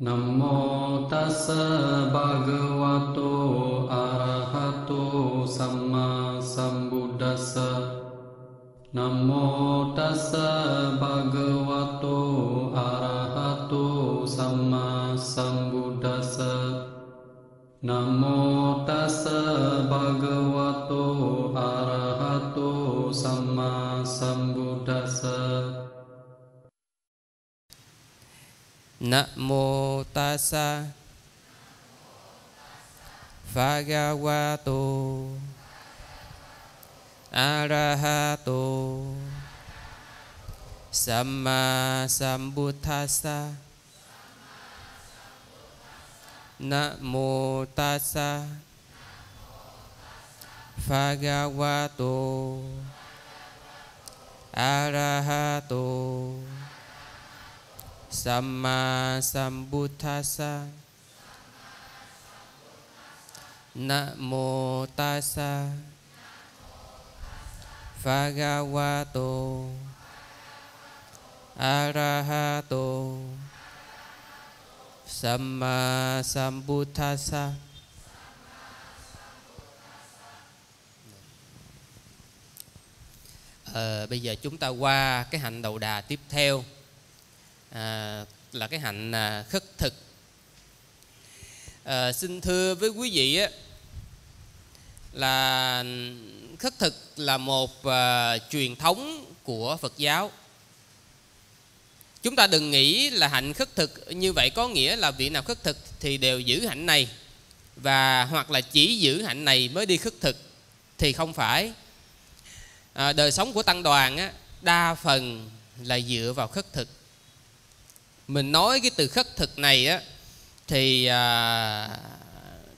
නම්මෝතස්ස භගවතෝ අරහතෝ සම්මා සම්බුඩ්ඩස නම්මෝටස භගවතෝ අරහතෝ සම්මා සම්බුඩ්ඩස නම්මෝටස භගවතෝ අරහතෝ සම්මා Na mô tassa Bhagavato Arahato Samma Sambuddhassa Na mô tassa Bhagavato Arahato Samma Sambuddhasa. Na tassa. Bhagavato. Arahato. Samma Sambuddhasa. Ờ, bây giờ chúng ta qua cái hạnh đầu đà tiếp theo à, là cái hạnh à, khất thực. À, xin thưa với quý vị á, là khất thực là một à, truyền thống của Phật giáo. Chúng ta đừng nghĩ là hạnh khất thực như vậy có nghĩa là vị nào khất thực thì đều giữ hạnh này và hoặc là chỉ giữ hạnh này mới đi khất thực thì không phải. À, đời sống của tăng đoàn á, đa phần là dựa vào khất thực mình nói cái từ khất thực này á thì à,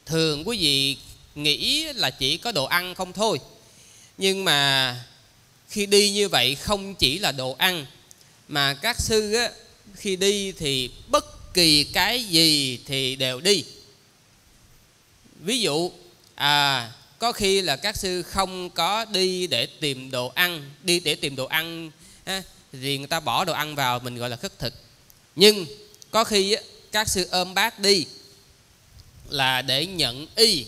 thường quý vị nghĩ là chỉ có đồ ăn không thôi. Nhưng mà khi đi như vậy không chỉ là đồ ăn mà các sư á, khi đi thì bất kỳ cái gì thì đều đi. Ví dụ à có khi là các sư không có đi để tìm đồ ăn đi để tìm đồ ăn á, thì người ta bỏ đồ ăn vào mình gọi là khất thực nhưng có khi các sư ôm bát đi là để nhận y.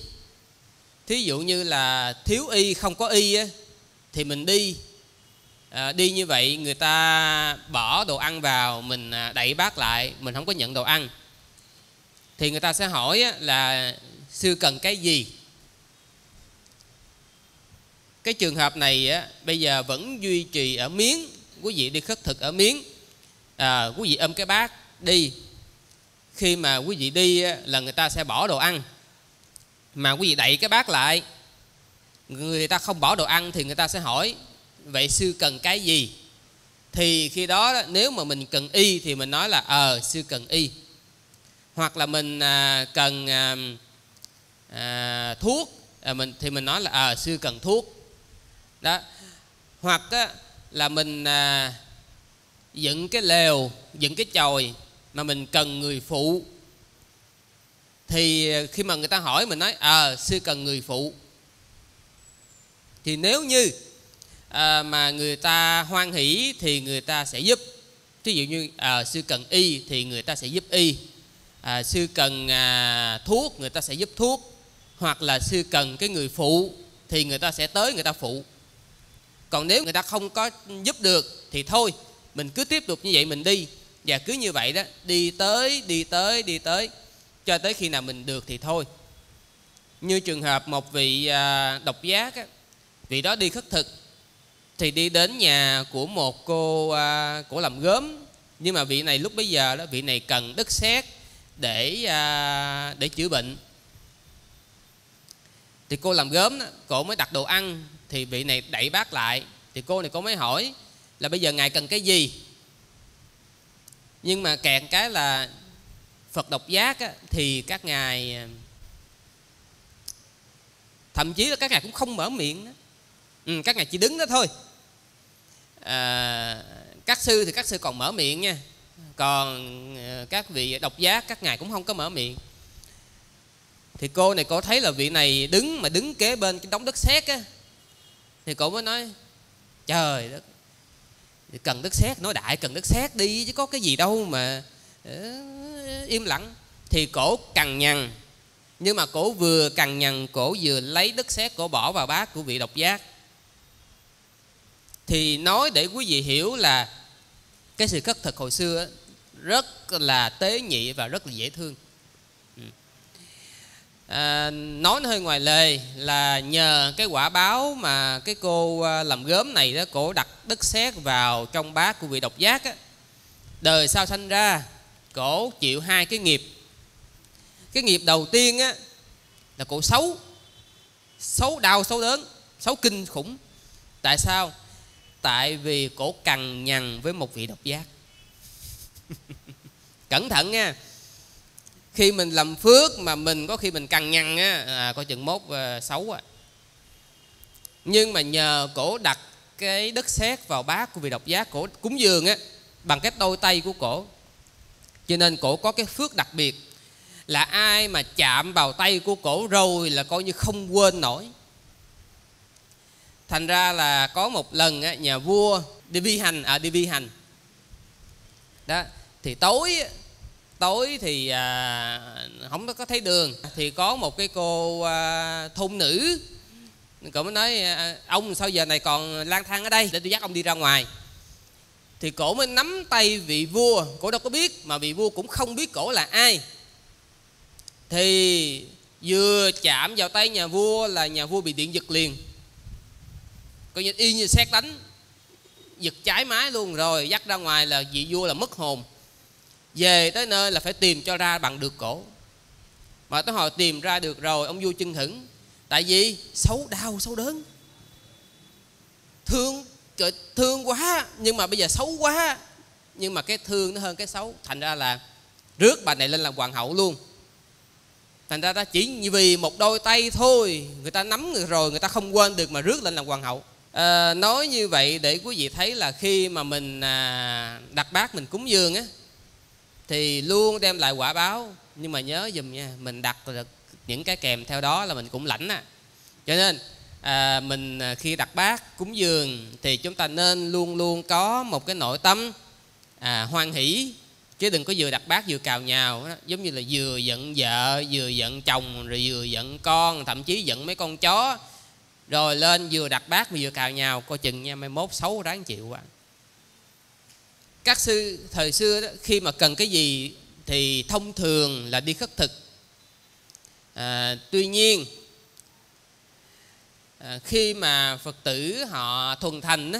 Thí dụ như là thiếu y không có y thì mình đi. À, đi như vậy người ta bỏ đồ ăn vào mình à, đẩy bát lại mình không có nhận đồ ăn. Thì người ta sẽ hỏi là sư cần cái gì? Cái trường hợp này á, bây giờ vẫn duy trì ở miếng quý vị đi khất thực ở miếng à, quý vị ôm cái bát đi. Khi mà quý vị đi là người ta sẽ bỏ đồ ăn. Mà quý vị đẩy cái bát lại người ta không bỏ đồ ăn thì người ta sẽ hỏi vậy sư cần cái gì? Thì khi đó nếu mà mình cần y thì mình nói là ờ sư cần y. Hoặc là mình à, cần à, à, thuốc à, mình thì mình nói là ờ sư cần thuốc. Đó. Hoặc á, là mình à, dựng cái lều dựng cái chòi mà mình cần người phụ. Thì ờ, khi mà người ta hỏi mình nói ờ sư cần người phụ. Thì nếu như à, mà người ta hoan hỷ thì người ta sẽ giúp. Ví dụ như à, sư cần y thì người ta sẽ giúp y. À, sư cần à, thuốc người ta sẽ giúp thuốc. Hoặc là sư cần cái người phụ thì người ta sẽ tới người ta phụ. Còn nếu người ta không có giúp được thì thôi mình cứ tiếp tục như vậy mình đi. Và cứ như vậy đó đi tới đi tới đi tới. Cho tới khi nào mình được thì thôi. Như trường hợp một vị à, độc giác á, vị đó đi khất thực thì đi đến nhà của một cô à, cổ làm gốm. Nhưng mà vị này lúc bấy giờ đó vị này cần đất sét để à, để chữa bệnh. Thì cô làm gốm đó, cổ mới đặt đồ ăn thì vị này đẩy bác lại. Thì cô này cô mới hỏi là bây giờ ngài cần cái gì? Nhưng mà kẹt cái là phật độc giác á, thì các ngài à, thậm chí là các ngài cũng không mở miệng đó. Ừ, các ngài chỉ đứng đó thôi. À, các sư thì các sư còn mở miệng nha. Còn à, các vị độc giác các ngài cũng không có mở miệng. Thì cô này cô thấy là vị này đứng mà đứng kế bên cái đống đất sét á thì cô mới nói trời đất cần đất xét, nói đại cần đất xét đi, chứ có cái gì đâu mà ờ, im lặng thì cổ cằn nhằn, nhưng mà cổ vừa cằn nhằn, cổ vừa lấy đất sét cổ bỏ vào bát của vị độc giác thì nói để quý vị hiểu là cái sự khất thực hồi xưa rất là tế nhị và rất là dễ thương à, nói hơi ngoài lề là nhờ cái quả báo mà cái cô à, làm gớm này đó cổ đặt đất sét vào trong bát của vị độc giác á, đời sau sanh ra cổ chịu hai cái nghiệp. Cái nghiệp đầu tiên á là cổ xấu. Xấu đau xấu đớn xấu kinh khủng. Tại sao? Tại vì cổ cằn nhằn với một vị độc giác. Cẩn thận nha khi mình làm phước mà mình có khi mình cằn nhằn á à, coi chừng mốt à, xấu à. Nhưng mà nhờ cổ đặt cái đất sét vào bát của vị độc giác cổ cúng dường á bằng cái đôi tay của cổ. Cho nên cổ có cái phước đặc biệt là ai mà chạm vào tay của cổ rồi là coi như không quên nổi. Thành ra là có một lần á, nhà vua đi vi hành à đi vi hành. Đó thì tối tối thì à, không có thấy đường. Thì có một cái cô à, thôn nữ cậu mới nói à, ông sao giờ này còn lang thang ở đây? Để tôi dắt ông đi ra ngoài. Thì cổ mới nắm tay vị vua. Cổ đâu có biết mà vị vua cũng không biết cổ là ai. Thì vừa chạm vào tay nhà vua là nhà vua bị điện giật liền. Coi như y như xét đánh giật trái mái luôn. Rồi dắt ra ngoài là vị vua là mất hồn về tới nơi là phải tìm cho ra bằng được cổ. Mà tới hồi tìm ra được rồi ông vua chân hững tại vì xấu đau xấu đớn. Thương trời thương quá nhưng mà bây giờ xấu quá. Nhưng mà cái thương nó hơn cái xấu. Thành ra là rước bà này lên làm hoàng hậu luôn. Thành ra ta chỉ vì một đôi tay thôi người ta nắm rồi người ta không quên được mà rước lên làm hoàng hậu. À, nói như vậy để quý vị thấy là khi mà mình à, đặt bát mình cúng dường á thì luôn đem lại quả báo. Nhưng mà nhớ dùm nha mình đặt được những cái kèm theo đó là mình cũng lãnh à. Cho nên à, mình à, khi đặt bát cúng dường thì chúng ta nên luôn luôn có một cái nội tâm à, hoan hỷ. Chứ đừng có vừa đặt bát vừa cào nhào đó. giống như là vừa giận vợ vừa giận chồng rồi vừa giận con thậm chí giận mấy con chó. Rồi lên vừa đặt bát vừa cào nhào coi chừng nha mai mốt xấu ráng chịu quá các sư thời xưa đó, khi mà cần cái gì thì thông thường là đi khất thực. À, tuy nhiên à, khi mà phật tử họ thuần thành đó,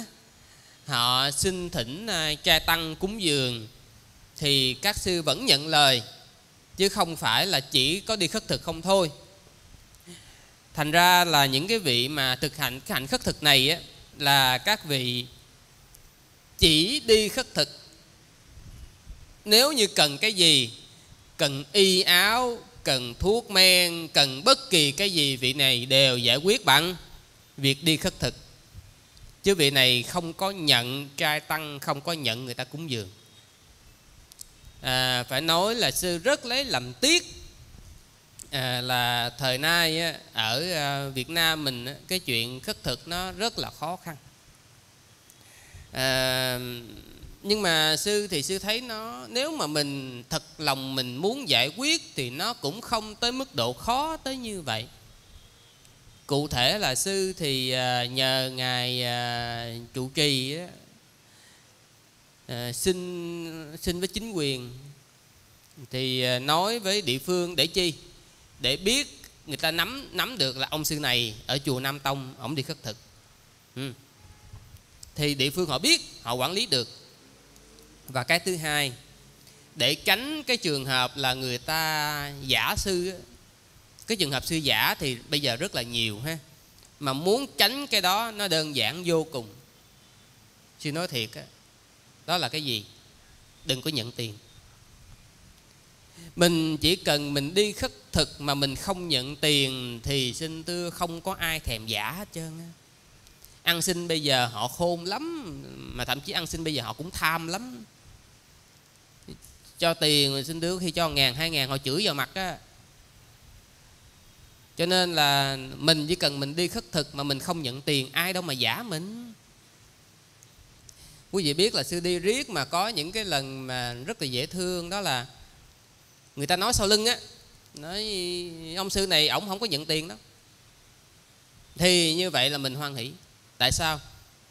họ xin thỉnh à, cha tăng cúng dường thì các sư vẫn nhận lời chứ không phải là chỉ có đi khất thực không thôi. Thành ra là những cái vị mà thực hành cái hạnh khất thực này á, là các vị chỉ đi khất thực. Nếu như cần cái gì cần y áo cần thuốc men cần bất kỳ cái gì vị này đều giải quyết bằng việc đi khất thực. Chứ vị này không có nhận trai tăng không có nhận người ta cúng dường. À, phải nói là sư rất lấy làm tiếc à, là thời nay á, ở à, Việt Nam mình á, cái chuyện khất thực nó rất là khó khăn à, nhưng mà sư thì sư thấy nó nếu mà mình thật lòng mình muốn giải quyết thì nó cũng không tới mức độ khó tới như vậy. Cụ thể là sư thì à, nhờ ngài à, trụ trì á, à, xin xin với chính quyền thì à, nói với địa phương để chi? Để biết người ta nắm nắm được là ông sư này ở chùa Nam Tông ổng đi khất thực. Ừ thì địa phương họ biết, họ quản lý được. Và cái thứ hai, để tránh cái trường hợp là người ta giả sư cái trường hợp sư giả thì bây giờ rất là nhiều ha. Mà muốn tránh cái đó, nó đơn giản vô cùng. Sư nói thiệt á, đó là cái gì? Đừng có nhận tiền. Mình chỉ cần mình đi khất thực mà mình không nhận tiền thì xin thưa không có ai thèm giả hết trơn á ăn xin bây giờ họ khôn lắm, mà thậm chí ăn xin bây giờ họ cũng tham lắm. Cho tiền xin đứa khi cho ngàn, hai ngàn họ chửi vào mặt á. Cho nên là mình chỉ cần mình đi khất thực mà mình không nhận tiền, ai đâu mà giả mình. Quý vị biết là sư đi riết mà có những cái lần mà rất là dễ thương, đó là người ta nói sau lưng á, nói, ông sư này ổng không có nhận tiền đó. Thì như vậy là mình hoan hỷ tại sao?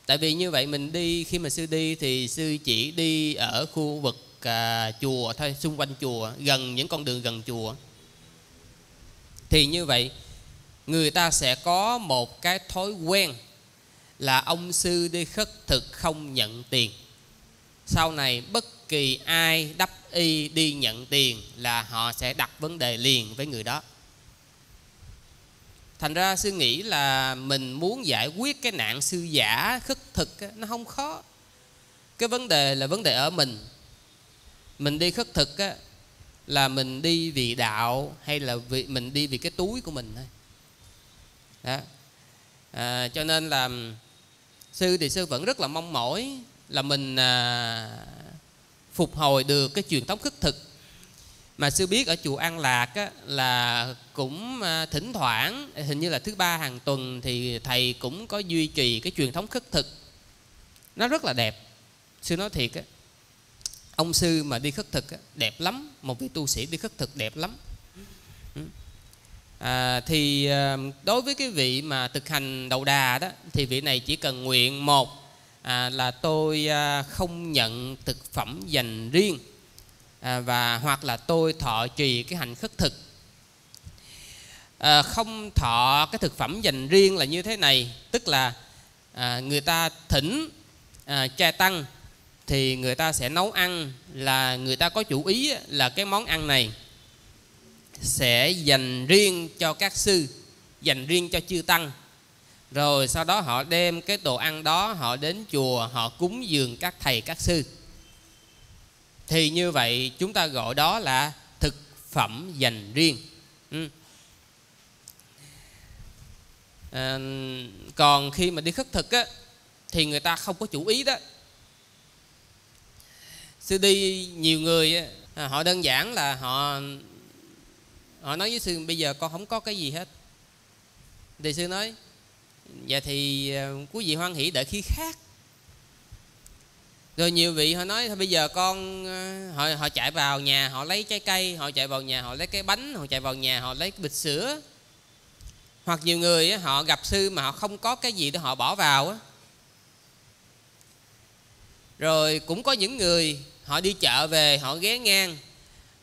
Tại vì như vậy mình đi khi mà sư đi thì sư chỉ đi ở khu vực à, chùa thôi xung quanh chùa gần những con đường gần chùa. Thì như vậy người ta sẽ có một cái thói quen là ông sư đi khất thực không nhận tiền. Sau này bất kỳ ai đắp y đi nhận tiền là họ sẽ đặt vấn đề liền với người đó thành ra sư nghĩ là mình muốn giải quyết cái nạn sư giả khất thực nó không khó. Cái vấn đề là vấn đề ở mình. Mình đi khất thực á, là mình đi vì đạo hay là vì mình đi vì cái túi của mình thôi. Đó. À, cho nên là sư thì sư vẫn rất là mong mỏi là mình à, phục hồi được cái truyền thống khất thực mà sư biết ở chùa An Lạc á, là cũng à, thỉnh thoảng hình như là thứ ba hàng tuần thì thầy cũng có duy trì cái truyền thống khất thực. Nó rất là đẹp. Sư nói thiệt á ông sư mà đi khất thực á, đẹp lắm. Một vị tu sĩ đi khất thực đẹp lắm. Ừ. À, thì à, đối với cái vị mà thực hành đầu đà đó thì vị này chỉ cần nguyện một à, là tôi à, không nhận thực phẩm dành riêng à, và hoặc là tôi thọ trì cái hành khất thực. À, không thọ cái thực phẩm dành riêng là như thế này tức là à, người ta thỉnh à, cha tăng thì người ta sẽ nấu ăn là người ta có chủ ý là cái món ăn này sẽ dành riêng cho các sư dành riêng cho chư tăng. Rồi sau đó họ đem cái đồ ăn đó họ đến chùa họ cúng dường các thầy các sư thì như vậy chúng ta gọi đó là thực phẩm dành riêng. Ừ. à, còn khi mà đi khất thực á, thì người ta không có chủ ý đó. Sư đi nhiều người á, à, họ đơn giản là họ họ nói với sư bây giờ con không có cái gì hết. Thì sư nói dạ thì à, quý vị hoan hỷ đợi khi khác rồi nhiều vị họ nói thôi, bây giờ con ờ, họ họ chạy vào nhà, họ lấy trái cây, họ chạy vào nhà, họ lấy cái bánh, họ chạy vào nhà, họ lấy cái bịch sữa. Hoặc nhiều người họ gặp sư mà họ không có cái gì để họ bỏ vào á. Rồi cũng có những người, họ đi chợ về, họ ghé ngang,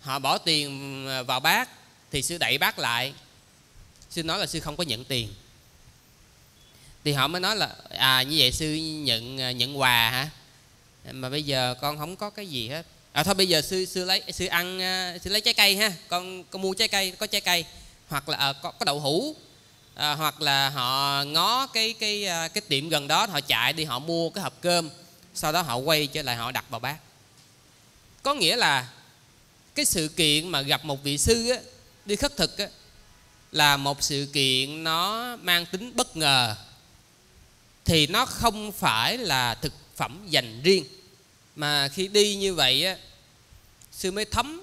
họ bỏ tiền ờ, vào bát, thì sư đẩy bát lại. Sư nói là sư không có nhận tiền. Thì họ mới nói là à như vậy sư nhận ờ, nhận quà hả? Mà bây giờ con không có cái gì hết. À thôi bây giờ sư sư lấy sư ăn à, sư lấy trái cây ha. Con con mua trái cây có trái cây. Hoặc là à, có, có đậu hũ. À, hoặc là họ ngó cái cái à, cái tiệm gần đó họ chạy đi họ mua cái hộp cơm. Sau đó họ quay trở lại họ đặt vào bát. Có nghĩa là cái sự kiện mà gặp một vị sư á, đi khất thực á, là một sự kiện nó mang tính bất ngờ. Thì nó không phải là thực phẩm dành riêng. Mà khi đi như vậy á sư mới thấm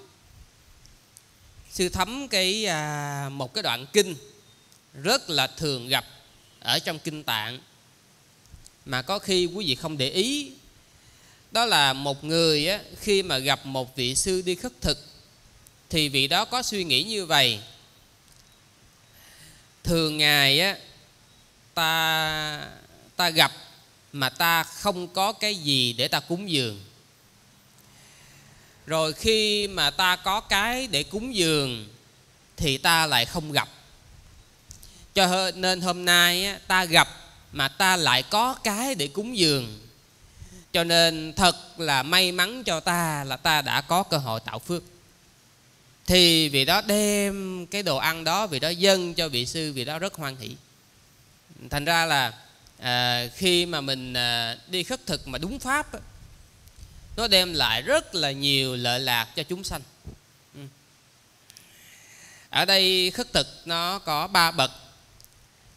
sư thấm cái à, một cái đoạn kinh rất là thường gặp ở trong kinh tạng. Mà có khi quý vị không để ý đó là một người á, khi mà gặp một vị sư đi khất thực thì vị đó có suy nghĩ như vậy. Thường ngày á ta ta gặp mà ta không có cái gì để ta cúng dường. Rồi khi mà ta có cái để cúng dường, thì ta lại không gặp. Cho nên hôm nay ta gặp mà ta lại có cái để cúng dường. Cho nên thật là may mắn cho ta là ta đã có cơ hội tạo phước. Thì vị đó đem cái đồ ăn đó vị đó dâng cho vị sư vị đó rất hoan hỷ. Thành ra là à, khi mà mình à, đi khất thực mà đúng pháp nó đem lại rất là nhiều lợi lạc cho chúng sanh. Ừ. Ở đây khất thực nó có ba bậc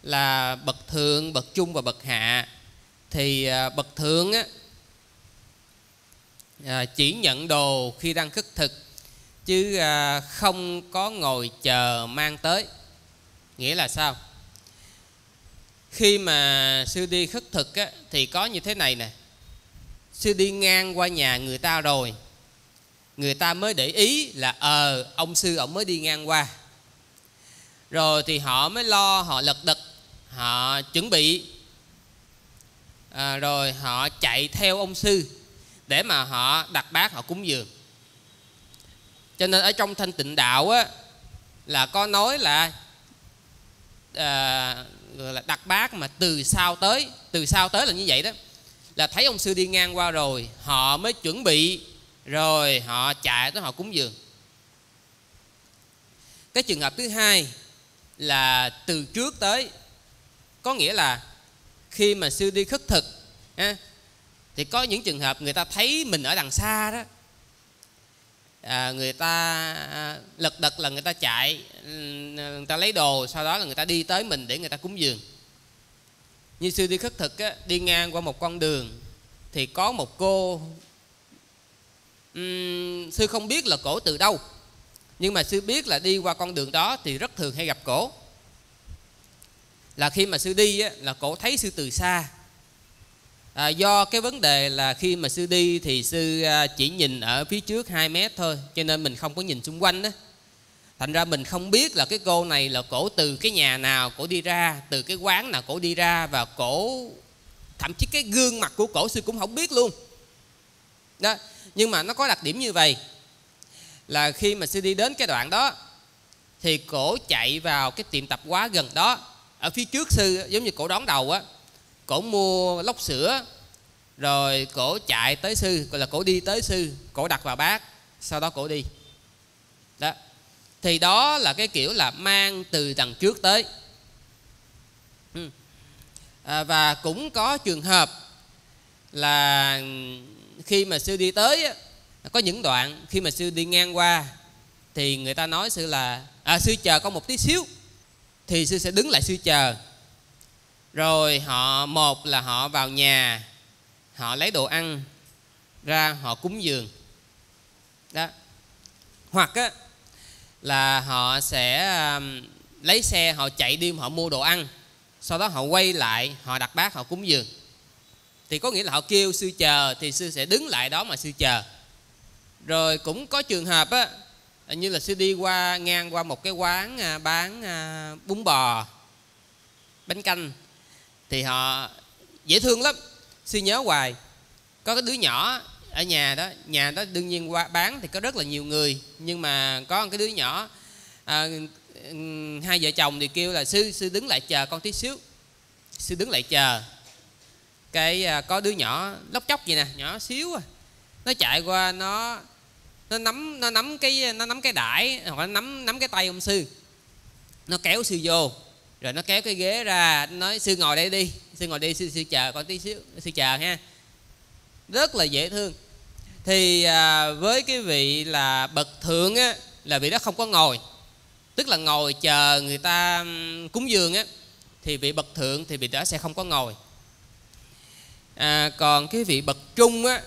là bậc thượng bậc trung và bậc hạ. Thì à, bậc thượng á, à, chỉ nhận đồ khi đang khất thực chứ à, không có ngồi chờ mang tới. Nghĩa là sao? Khi mà sư đi khất thực á, thì có như thế này nè. Sư đi ngang qua nhà người ta rồi người ta mới để ý là ờ ông sư ông mới đi ngang qua. Rồi thì họ mới lo họ lật đật họ chuẩn bị à, rồi họ chạy theo ông sư để mà họ đặt bát họ cúng dường. Cho nên ở trong thanh tịnh đạo á là có nói là à, là đặt bát mà từ sau tới từ sau tới là như vậy đó. Là thấy ông sư đi ngang qua rồi họ mới chuẩn bị rồi họ chạy tới họ cúng dường. Cái trường hợp thứ hai là từ trước tới có nghĩa là khi mà sư đi khất thực ha, thì có những trường hợp người ta thấy mình ở đằng xa đó à, người ta à, lật đật là người ta chạy ừ, người ta lấy đồ sau đó là người ta đi tới mình để người ta cúng dường. Như sư đi khất thực á, đi ngang qua một con đường thì có một cô um, sư không biết là cổ từ đâu nhưng mà sư biết là đi qua con đường đó thì rất thường hay gặp cổ. Là khi mà sư đi á, là cổ thấy sư từ xa à, do cái vấn đề là khi mà sư đi thì sư à, chỉ nhìn ở phía trước 2 mét thôi cho nên mình không có nhìn xung quanh đó thành ra mình không biết là cái cô này là cổ từ cái nhà nào cổ đi ra từ cái quán nào cổ đi ra và cổ thậm chí cái gương mặt của cổ sư cũng không biết luôn. Đó nhưng mà nó có đặc điểm như vậy là khi mà sư đi đến cái đoạn đó thì cổ chạy vào cái tiệm tạp hóa gần đó ở phía trước sư giống như cổ đón đầu á cổ mua lốc sữa rồi cổ chạy tới sư gọi là cổ đi tới sư cổ đặt vào bát sau đó cổ đi. Đó. Thì đó là cái kiểu là mang từ đằng trước tới. Hmm. À, và cũng có trường hợp là khi mà sư đi tới có những đoạn khi mà sư đi ngang qua thì người ta nói sư là à, sư chờ con một tí xíu thì sư sẽ đứng lại sư chờ rồi họ một là họ vào nhà họ lấy đồ ăn ra họ cúng dường. Đó. Hoặc á là họ sẽ um, lấy xe họ chạy đi họ mua đồ ăn sau đó họ quay lại họ đặt bát họ cúng dường. Thì có nghĩa là họ kêu sư chờ thì sư sẽ đứng lại đó mà sư chờ. Rồi cũng có trường hợp á như là sư đi qua ngang qua một cái quán à, bán à, bún bò bánh canh thì họ dễ thương lắm. Suy nhớ hoài có cái đứa nhỏ ở nhà đó nhà đó đương nhiên qua bán thì có rất là nhiều người nhưng mà có một cái đứa nhỏ à, hai vợ chồng thì kêu là sư sư đứng lại chờ con tí xíu sư đứng lại chờ. Cái à, có đứa nhỏ lóc chóc gì nè nhỏ xíu à. Nó chạy qua nó nó nắm nó nắm cái nó nắm cái đải hoặc nó nắm nắm cái tay ông sư. Nó kéo sư vô rồi nó kéo cái ghế ra nói sư ngồi đây đi sư ngồi đi sư sư chờ con tí xíu sư chờ ha. Rất là dễ thương. Thì à, với cái vị là bậc thượng á là vị đó không có ngồi. Tức là ngồi chờ người ta cúng dường á thì vị bậc thượng thì vị đó sẽ không có ngồi. À, còn cái vị bậc trung á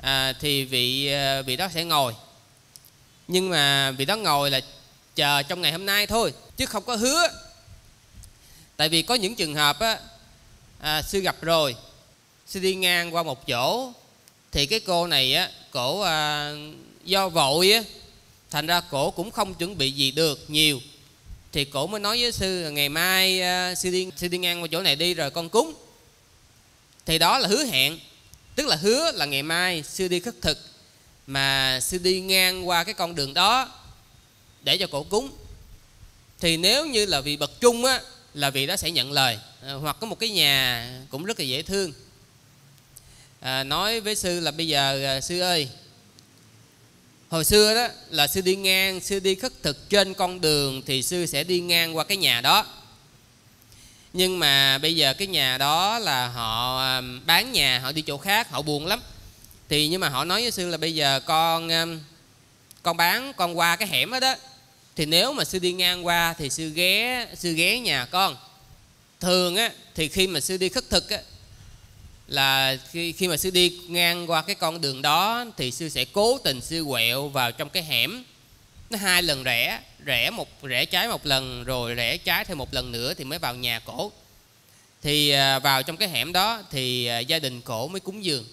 à, thì vị à, vị đó sẽ ngồi. Nhưng mà vị đó ngồi là chờ trong ngày hôm nay thôi chứ không có hứa tại vì có những trường hợp á à, sư gặp rồi sư đi ngang qua một chỗ thì cái cô này á cổ à, do vội á thành ra cổ cũng không chuẩn bị gì được nhiều. Thì cổ mới nói với sư là ngày mai à, sư đi sư đi ngang qua chỗ này đi rồi con cúng. Thì đó là hứa hẹn tức là hứa là ngày mai sư đi khất thực mà sư đi ngang qua cái con đường đó để cho cổ cúng. Thì nếu như là vì bậc trung á là vị đó sẽ nhận lời. À, hoặc có một cái nhà cũng rất là dễ thương. À, nói với sư là bây giờ à, sư ơi hồi xưa đó là sư đi ngang sư đi khất thực trên con đường thì sư sẽ đi ngang qua cái nhà đó. Nhưng mà bây giờ cái nhà đó là họ bán nhà họ đi chỗ khác họ buồn lắm. Thì nhưng mà họ nói với sư là bây giờ con con bán con qua cái hẻm đó đó thì nếu mà sư đi ngang qua thì sư ghé sư ghé nhà con. Thường á, thì khi mà sư đi khất thực á, là khi khi mà sư đi ngang qua cái con đường đó thì sư sẽ cố tình sư quẹo vào trong cái hẻm. Nó hai lần rẽ rẽ một, rẽ trái một lần, rồi rẽ trái thêm một lần nữa thì mới vào nhà cổ. Thì à, vào trong cái hẻm đó thì à, gia đình cổ mới cúng dường.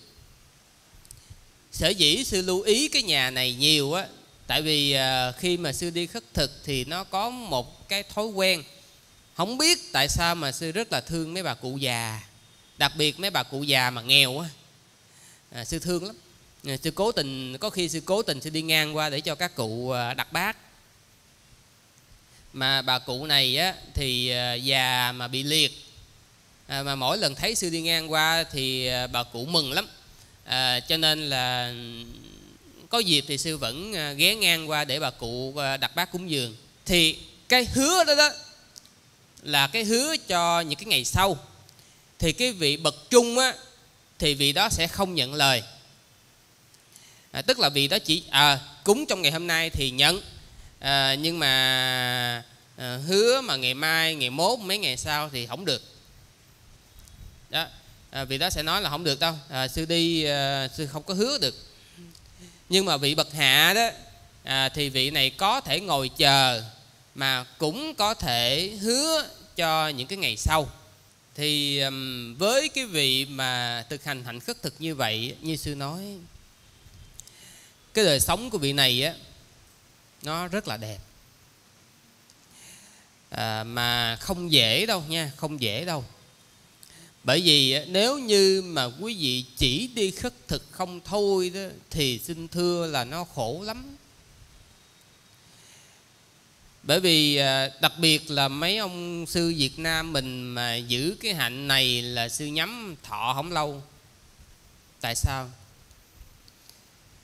Sở dĩ sư lưu ý cái nhà này nhiều á tại vì à, khi mà sư đi khất thực thì nó có một cái thói quen. Không biết tại sao mà sư rất là thương mấy bà cụ già đặc biệt mấy bà cụ già mà nghèo á. À, sư thương lắm. À, sư cố tình có khi sư cố tình sư đi ngang qua để cho các cụ à, đặt bát. Mà bà cụ này á thì à, già mà bị liệt. À, mà mỗi lần thấy sư đi ngang qua thì bà cụ mừng lắm. À, cho nên là có dịp thì sư vẫn à, ghé ngang qua để bà cụ à, đặt bát cúng dường. Thì cái hứa đó đó là cái hứa cho những cái ngày sau. Thì cái vị bậc trung á thì vị đó sẽ không nhận lời. À, tức là vị đó chỉ à, cúng trong ngày hôm nay thì nhận. À, nhưng mà à, hứa mà ngày mai ngày mốt mấy ngày sau thì không được. Đó à, vị đó sẽ nói là không được đâu. À, sư đi à, sư không có hứa được nhưng mà vị bậc hạ đó à, thì vị này có thể ngồi chờ mà cũng có thể hứa cho những cái ngày sau. Thì um, với cái vị mà thực hành hạnh khất thực như vậy như sư nói cái đời sống của vị này á nó rất là đẹp. À, mà không dễ đâu nha không dễ đâu bởi vì nếu như mà quý vị chỉ đi khất thực không thôi đó, thì xin thưa là nó khổ lắm. Bởi vì à, đặc biệt là mấy ông sư Việt Nam mình mà giữ cái hạnh này là sư nhắm thọ không lâu. Tại sao?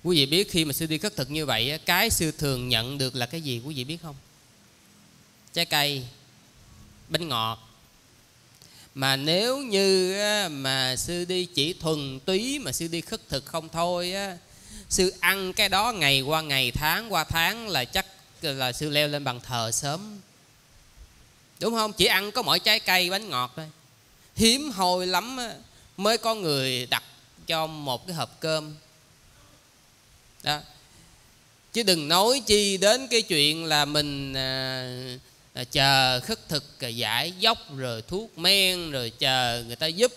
Quý vị biết khi mà sư đi khất thực như vậy cái sư thường nhận được là cái gì, quý vị biết không? Trái cây, bánh ngọt mà nếu như mà sư đi chỉ thuần túy mà sư đi khất thực không thôi á sư ăn cái đó ngày qua ngày tháng qua tháng là chắc là sư leo lên bàn thờ sớm. Đúng không? Chỉ ăn có mỗi trái cây bánh ngọt thôi. Hiếm hoi lắm mới có người đặt cho một cái hộp cơm. Đó. Chứ đừng nói chi đến cái chuyện là mình à, Ờ, chờ khất thực ờ, giải dốc rồi thuốc men rồi chờ người ta giúp.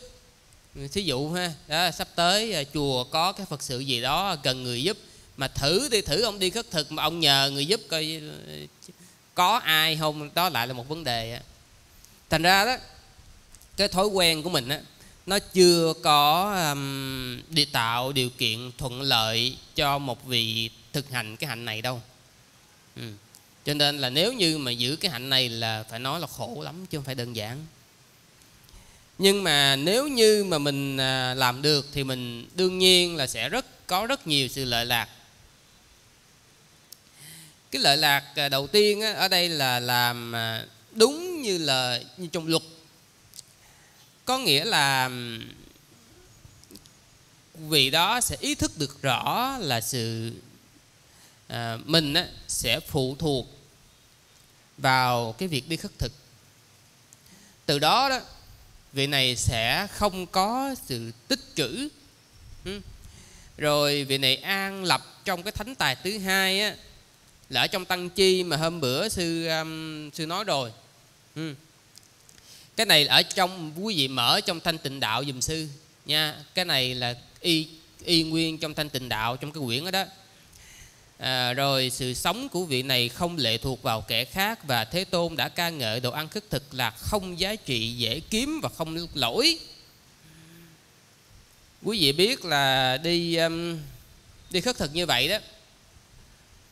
Ừ, thí dụ ha đó, sắp tới ờ, chùa có cái phật sự gì đó cần người giúp mà thử đi thử ông đi khất thực mà ông nhờ người giúp coi có ai không đó lại là một vấn đề thành ra đó cái thói quen của mình á nó chưa có um, đi tạo điều kiện thuận lợi cho một vị thực hành cái hạnh này đâu. Ừ cho nên là nếu như mà giữ cái hạnh này là phải nói là khổ lắm chứ không phải đơn giản. Nhưng mà nếu như mà mình à, làm được thì mình đương nhiên là sẽ rất có rất nhiều sự lợi lạc. Cái lợi lạc à, đầu tiên ở đây là làm à, đúng như là như trong luật. Có nghĩa là vì đó sẽ ý thức được rõ là sự à, mình á, sẽ phụ thuộc vào cái việc đi khất thực. Từ đó đó vị này sẽ không có sự tích trữ. Ừ. Rồi vị này an lập trong cái thánh tài thứ hai á là ở trong tăng chi mà hôm bữa sư um, sư nói rồi. Ừ. cái này ở trong quý vị mở trong thanh tịnh đạo dùm sư nha. Cái này là y y nguyên trong thanh tịnh đạo trong cái quyển đó đó à, rồi sự sống của vị này không lệ thuộc vào kẻ khác và thế tôn đã ca ngợi đồ ăn khất thực là không giá trị dễ kiếm và không lỗi. Quý vị biết là đi um, đi khất thực như vậy đó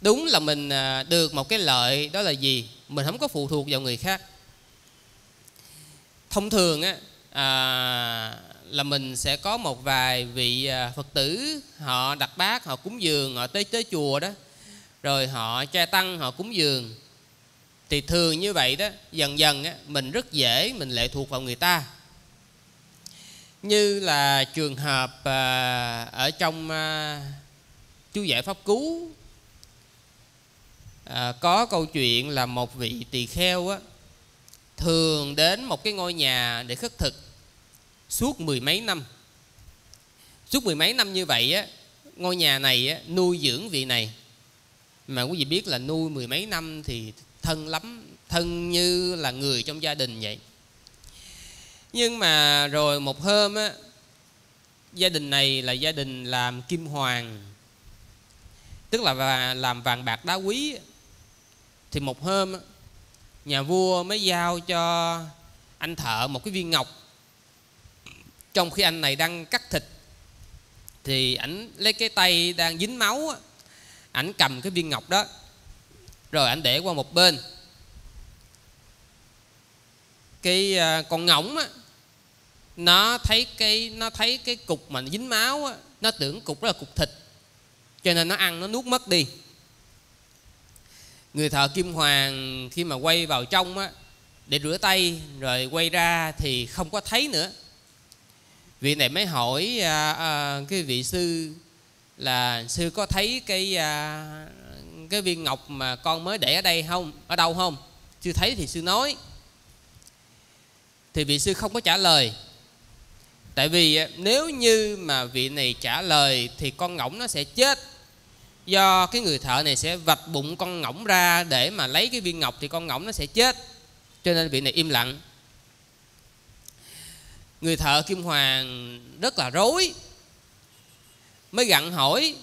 đúng là mình à, được một cái lợi đó là gì? Mình không có phụ thuộc vào người khác. Thông thường á à, là mình sẽ có một vài vị à, phật tử họ đặt bát họ cúng dường họ tới tới chùa đó. Rồi họ tra tăng họ cúng dường. Thì thường như vậy đó dần dần á, mình rất dễ mình lệ thuộc vào người ta. Như là trường hợp à, ở trong à, chú giải pháp cứu à, có câu chuyện là một vị tỳ kheo á, thường đến một cái ngôi nhà để khất thực suốt mười mấy năm. Suốt mười mấy năm như vậy á ngôi nhà này á, nuôi dưỡng vị này. Mà quý vị biết là nuôi mười mấy năm thì thân lắm thân như là người trong gia đình vậy. Nhưng mà rồi một hôm á gia đình này là gia đình làm kim hoàng tức là làm vàng bạc đá quý thì một hôm nhà vua mới giao cho anh thợ một cái viên ngọc trong khi anh này đang cắt thịt, thì ảnh lấy cái tay đang dính máu ảnh cầm cái viên ngọc đó, rồi ảnh để qua một bên. Cái à, con ngỗng á, nó thấy cái, nó thấy cái cục mà dính máu á, nó tưởng cục đó là cục thịt, cho nên nó ăn nó nuốt mất đi. Người thợ kim hoàng khi mà quay vào trong á, để rửa tay rồi quay ra thì không có thấy nữa vị này mới hỏi à, à, cái vị sư là sư có thấy cái à, cái viên ngọc mà con mới để ở đây không? Ở đâu không? Sư thấy thì sư nói. Thì vị sư không có trả lời. Tại vì à, nếu như mà vị này trả lời thì con ngỗng nó sẽ chết. Do cái người thợ này sẽ vạch bụng con ngỗng ra để mà lấy cái viên ngọc thì con ngỗng nó sẽ chết. Cho nên vị này im lặng người thợ kim hoàng rất là rối, mới gặn hỏi,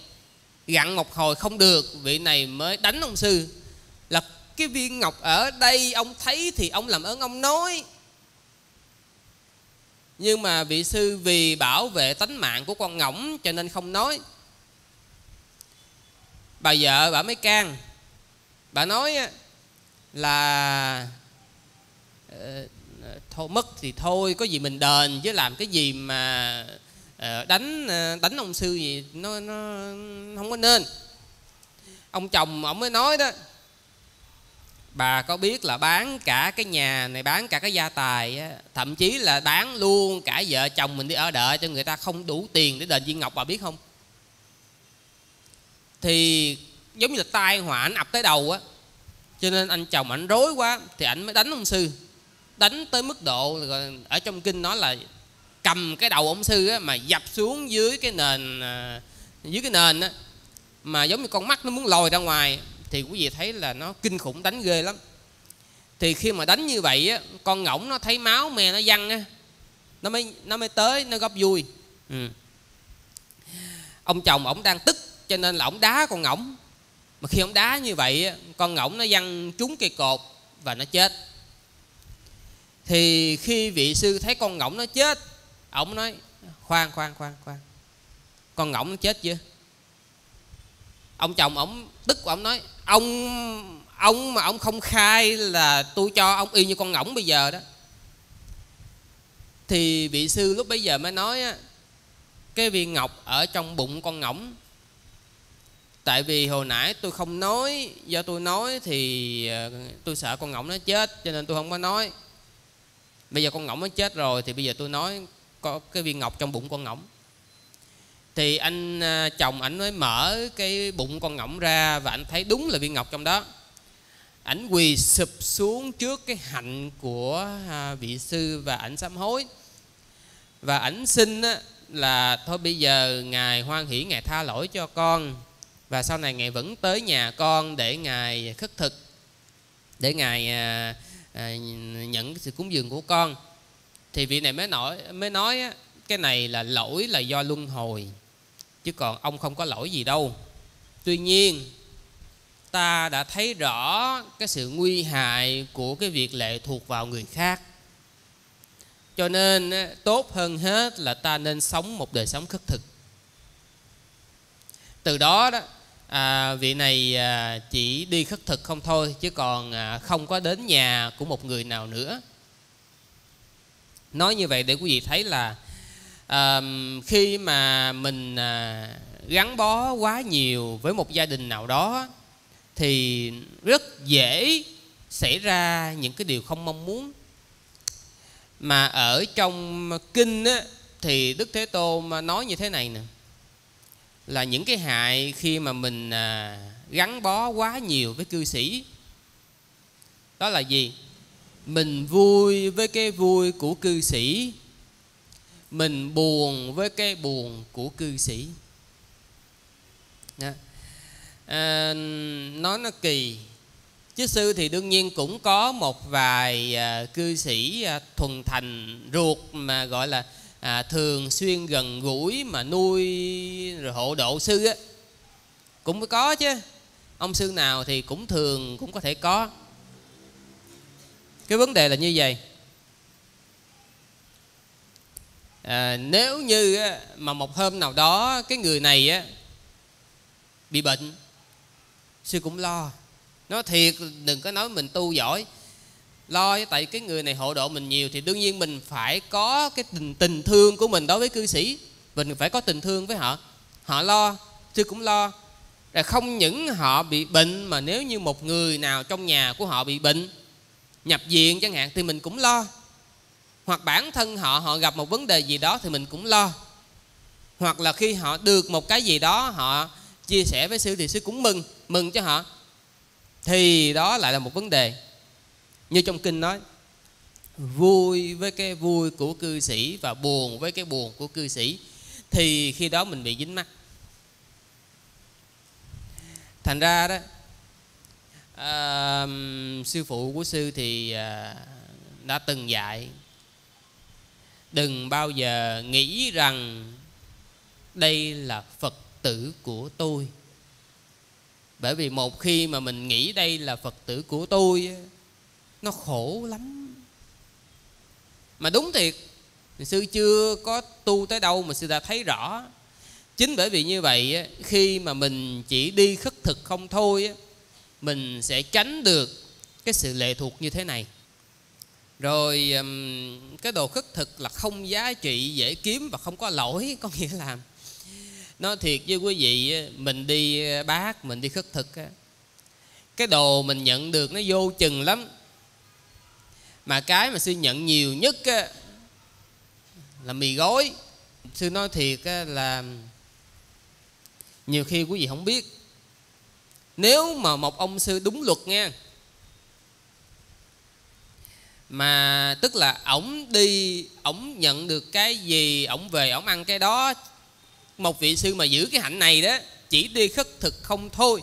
gặn một hồi không được, vị này mới đánh ông sư. Là cái viên ngọc ở đây, ông thấy thì ông làm ơn ông nói. Nhưng mà vị sư vì bảo vệ tánh mạng của con ngỗng cho nên không nói. Bà vợ bà mới can, bà nói là ờ, Ờ, thôi mất thì thôi, có gì mình đền, chứ làm cái gì mà ờ, đánh ờ, đánh ông sư gì nó nó không có nên. Ông chồng ông mới nói đó, bà có biết là bán cả cái nhà này, bán cả cái gia tài thậm chí là bán luôn cả vợ chồng mình đi ở đợi cho người ta không đủ tiền để đền viên ngọc, bà biết không? Thì giống như là tai họa ảnh ập tới đầu á, cho nên anh chồng ảnh rối quá thì ảnh mới đánh ông sư đánh tới mức độ ở trong kinh nói là cầm cái đầu ông sư á, mà dập xuống dưới cái nền à, dưới cái nền á mà giống như con mắt nó muốn lòi ra ngoài thì quý vị thấy là nó kinh khủng đánh ghê lắm. Thì khi mà đánh như vậy á con ngỗng nó thấy máu me nó văng á nó mới nó mới tới nó góp vui. Ừ. ông chồng ổng đang tức cho nên là ổng đá con ngỗng. Mà khi ổng đá như vậy con ngỗng nó văng trúng cây cột và nó chết thì khi vị sư thấy con ngỗng nó chết ổng nói khoan khoan khoan khoan. Con ngỗng nó chết chưa? Ông chồng ổng tức của ổng nói ông ông mà ông không khai là tôi cho ông y như con ngỗng bây giờ đó. Thì vị sư lúc bấy giờ mới nói á, cái viên ngọc ở trong bụng con ngỗng tại vì hồi nãy tôi không nói do tôi nói thì ờ, tôi sợ con ngỗng nó chết cho nên tôi không có nói bây giờ con ngỗng nó chết rồi thì bây giờ tôi nói có cái viên ngọc trong bụng con ngỗng. Thì anh à, chồng ảnh mới mở cái bụng con ngỗng ra và anh thấy đúng là viên ngọc trong đó. Ảnh quỳ sụp xuống trước cái hạnh của à, vị sư và ảnh sám hối. Và ảnh xin là thôi bây giờ ngài hoan hỷ, ngài tha lỗi cho con và sau này ngài vẫn tới nhà con để ngài khất thực, để ngài à, à, nhận sự cúng dường của con. Thì vị này mới nói mới nói á, cái này là lỗi là do luân hồi chứ còn ông không có lỗi gì đâu. Tuy nhiên ta đã thấy rõ cái sự nguy hại của cái việc lệ thuộc vào người khác. Cho nên tốt hơn hết là ta nên sống một đời sống khất thực. Từ đó đó à, vị này à, chỉ đi khất thực không thôi chứ còn à, không có đến nhà của một người nào nữa. Nói như vậy để quý vị thấy là à, khi mà mình à, gắn bó quá nhiều với một gia đình nào đó thì rất dễ xảy ra những cái điều không mong muốn. Mà ở trong kinh á, thì đức thế tôn nói như thế này nè là những cái hại khi mà mình à, gắn bó quá nhiều với cư sĩ. Đó là gì? Mình vui với cái vui của cư sĩ. Mình buồn với cái buồn của cư sĩ. À, nói nó kỳ. Chứ sư thì đương nhiên cũng có một vài à, cư sĩ à, thuần thành ruột mà gọi là à, thường xuyên gần gũi mà nuôi rồi hộ độ sư á cũng có chứ. Ông sư nào thì cũng thường cũng có thể có. Cái vấn đề là như vậy. À, nếu như á, mà một hôm nào đó cái người này á, bị bệnh sư cũng lo. Nói thiệt đừng có nói mình tu giỏi lo, tại cái người này hộ độ mình nhiều thì đương nhiên mình phải có cái tình tình thương của mình đối với cư sĩ. Mình phải có tình thương với họ. Họ lo sư cũng lo. Là không những họ bị bệnh, mà nếu như một người nào trong nhà của họ bị bệnh, nhập viện chẳng hạn, thì mình cũng lo. Hoặc bản thân họ họ gặp một vấn đề gì đó thì mình cũng lo. Hoặc là khi họ được một cái gì đó, họ chia sẻ với sư thì sư cũng mừng mừng cho họ. Thì đó lại là một vấn đề như trong kinh nói vui với cái vui của cư sĩ và buồn với cái buồn của cư sĩ thì khi đó mình bị dính mắt. Thành ra đó à, sư phụ của sư thì à, đã từng dạy đừng bao giờ nghĩ rằng đây là phật tử của tôi. Bởi vì một khi mà mình nghĩ đây là phật tử của tôi nó khổ lắm. Mà đúng thiệt sư chưa có tu tới đâu mà sư đã thấy rõ. Chính bởi vì như vậy khi mà mình chỉ đi khất thực không thôi mình sẽ tránh được cái sự lệ thuộc như thế này. Rồi cái đồ khất thực là không giá trị, dễ kiếm và không có lỗi, có nghĩa là nói thiệt với quý vị mình đi, bác mình đi khất thực cái đồ mình nhận được nó vô chừng lắm mà cái mà sư nhận nhiều nhất là mì gói. Sư nói thiệt là nhiều khi quý vị không biết. Nếu mà một ông sư đúng luật nha, mà tức là ổng đi, ổng nhận được cái gì, ổng về, ổng ăn cái đó, một vị sư mà giữ cái hạnh này đó, chỉ đi khất thực không thôi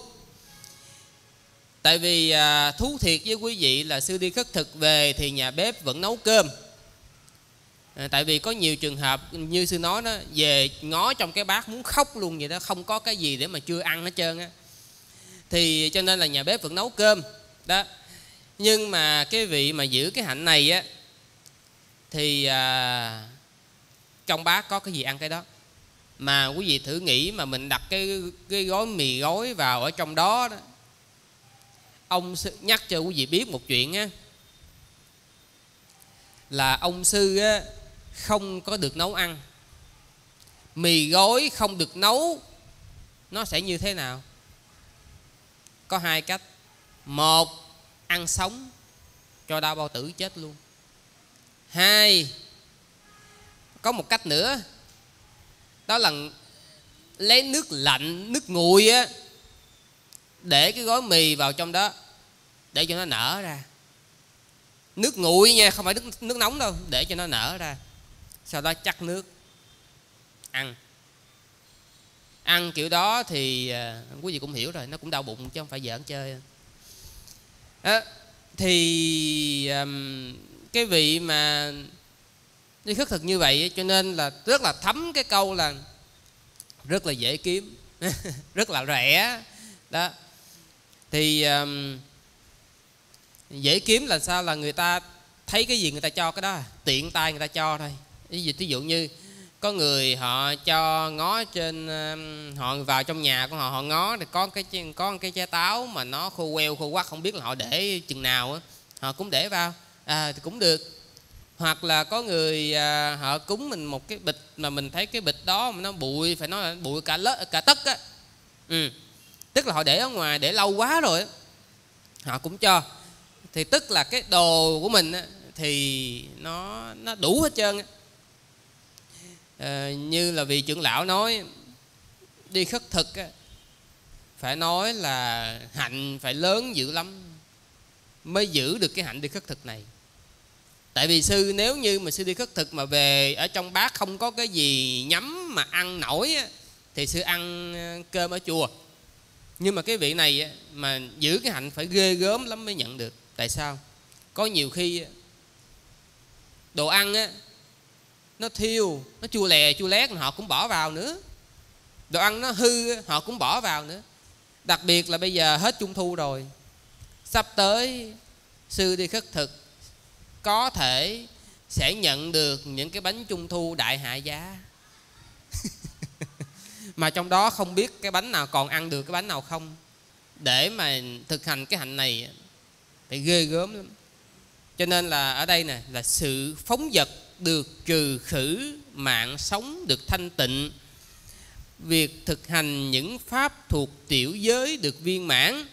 tại vì à, thú thiệt với quý vị là sư đi khất thực về thì nhà bếp vẫn nấu cơm. À, tại vì có nhiều trường hợp như sư nói đó về ngó trong cái bát muốn khóc luôn vậy đó không có cái gì để mà chưa ăn hết trơn á. Thì cho nên là nhà bếp vẫn nấu cơm đó. Nhưng mà cái vị mà giữ cái hạnh này á thì à, trong bát có cái gì ăn cái đó. Mà quý vị thử nghĩ mà mình đặt cái cái gói mì gói vào ở trong đó đó ông sư, nhắc cho quý vị biết một chuyện á là ông sư á, không có được nấu ăn. Mì gói không được nấu nó sẽ như thế nào? Có hai cách. Một ăn sống cho đau bao tử chết luôn. Hai có một cách nữa. Đó là lấy nước lạnh nước nguội á để cái gói mì vào trong đó để cho nó nở ra. Nước nguội nha không phải nước nước nóng đâu. Để cho nó nở ra. Sau đó chắc nước. Ăn. Ăn kiểu đó thì à, quý vị cũng hiểu rồi nó cũng đau bụng chứ không phải giỡn chơi. À, thì um, cái vị mà đi khất thực như vậy cho nên là rất là thấm cái câu là rất là dễ kiếm rất là rẻ. Đó thì um, dễ kiếm là sao? Là người ta thấy cái gì người ta cho cái đó tiện tay người ta cho thôi. Ví dụ, ví dụ như có người họ cho ngó trên họ vào trong nhà của họ họ ngó thì có cái có cái trái táo mà nó khô queo khô quắc không biết là họ để chừng nào á họ cũng để vào. À, thì cũng được. Hoặc là có người à, họ cúng mình một cái bịch mà mình thấy cái bịch đó mà nó bụi phải nói là bụi cả lớp cả tất á. Ừ tức là họ để ở ngoài để lâu quá rồi họ cũng cho. Thì tức là cái đồ của mình thì nó nó đủ hết trơn à, như là vị trưởng lão nói đi khất thực phải nói là hạnh phải lớn dữ lắm mới giữ được cái hạnh đi khất thực này. Tại vì sư nếu như mà sư đi khất thực mà về ở trong bát không có cái gì nhắm mà ăn nổi thì sư ăn ờ, cơm ở chùa nhưng mà cái vị này mà giữ cái hạnh phải ghê gớm lắm mới nhận được. Tại sao? Có nhiều khi đồ ăn á, nó thiêu, nó chua lè, chua lét họ cũng bỏ vào nữa. Đồ ăn nó hư họ cũng bỏ vào nữa. Đặc biệt là bây giờ hết trung thu rồi. Sắp tới, sư đi khất thực, có thể sẽ nhận được những cái bánh trung thu đại hạ giá mà trong đó không biết cái bánh nào còn ăn được cái bánh nào không. Để mà thực hành cái hạnh này phải ghê gớm lắm. Cho nên là ở đây nè là sự phóng dật được trừ khử mạng sống được thanh tịnh. Việc thực hành những pháp thuộc tiểu giới được viên mãn.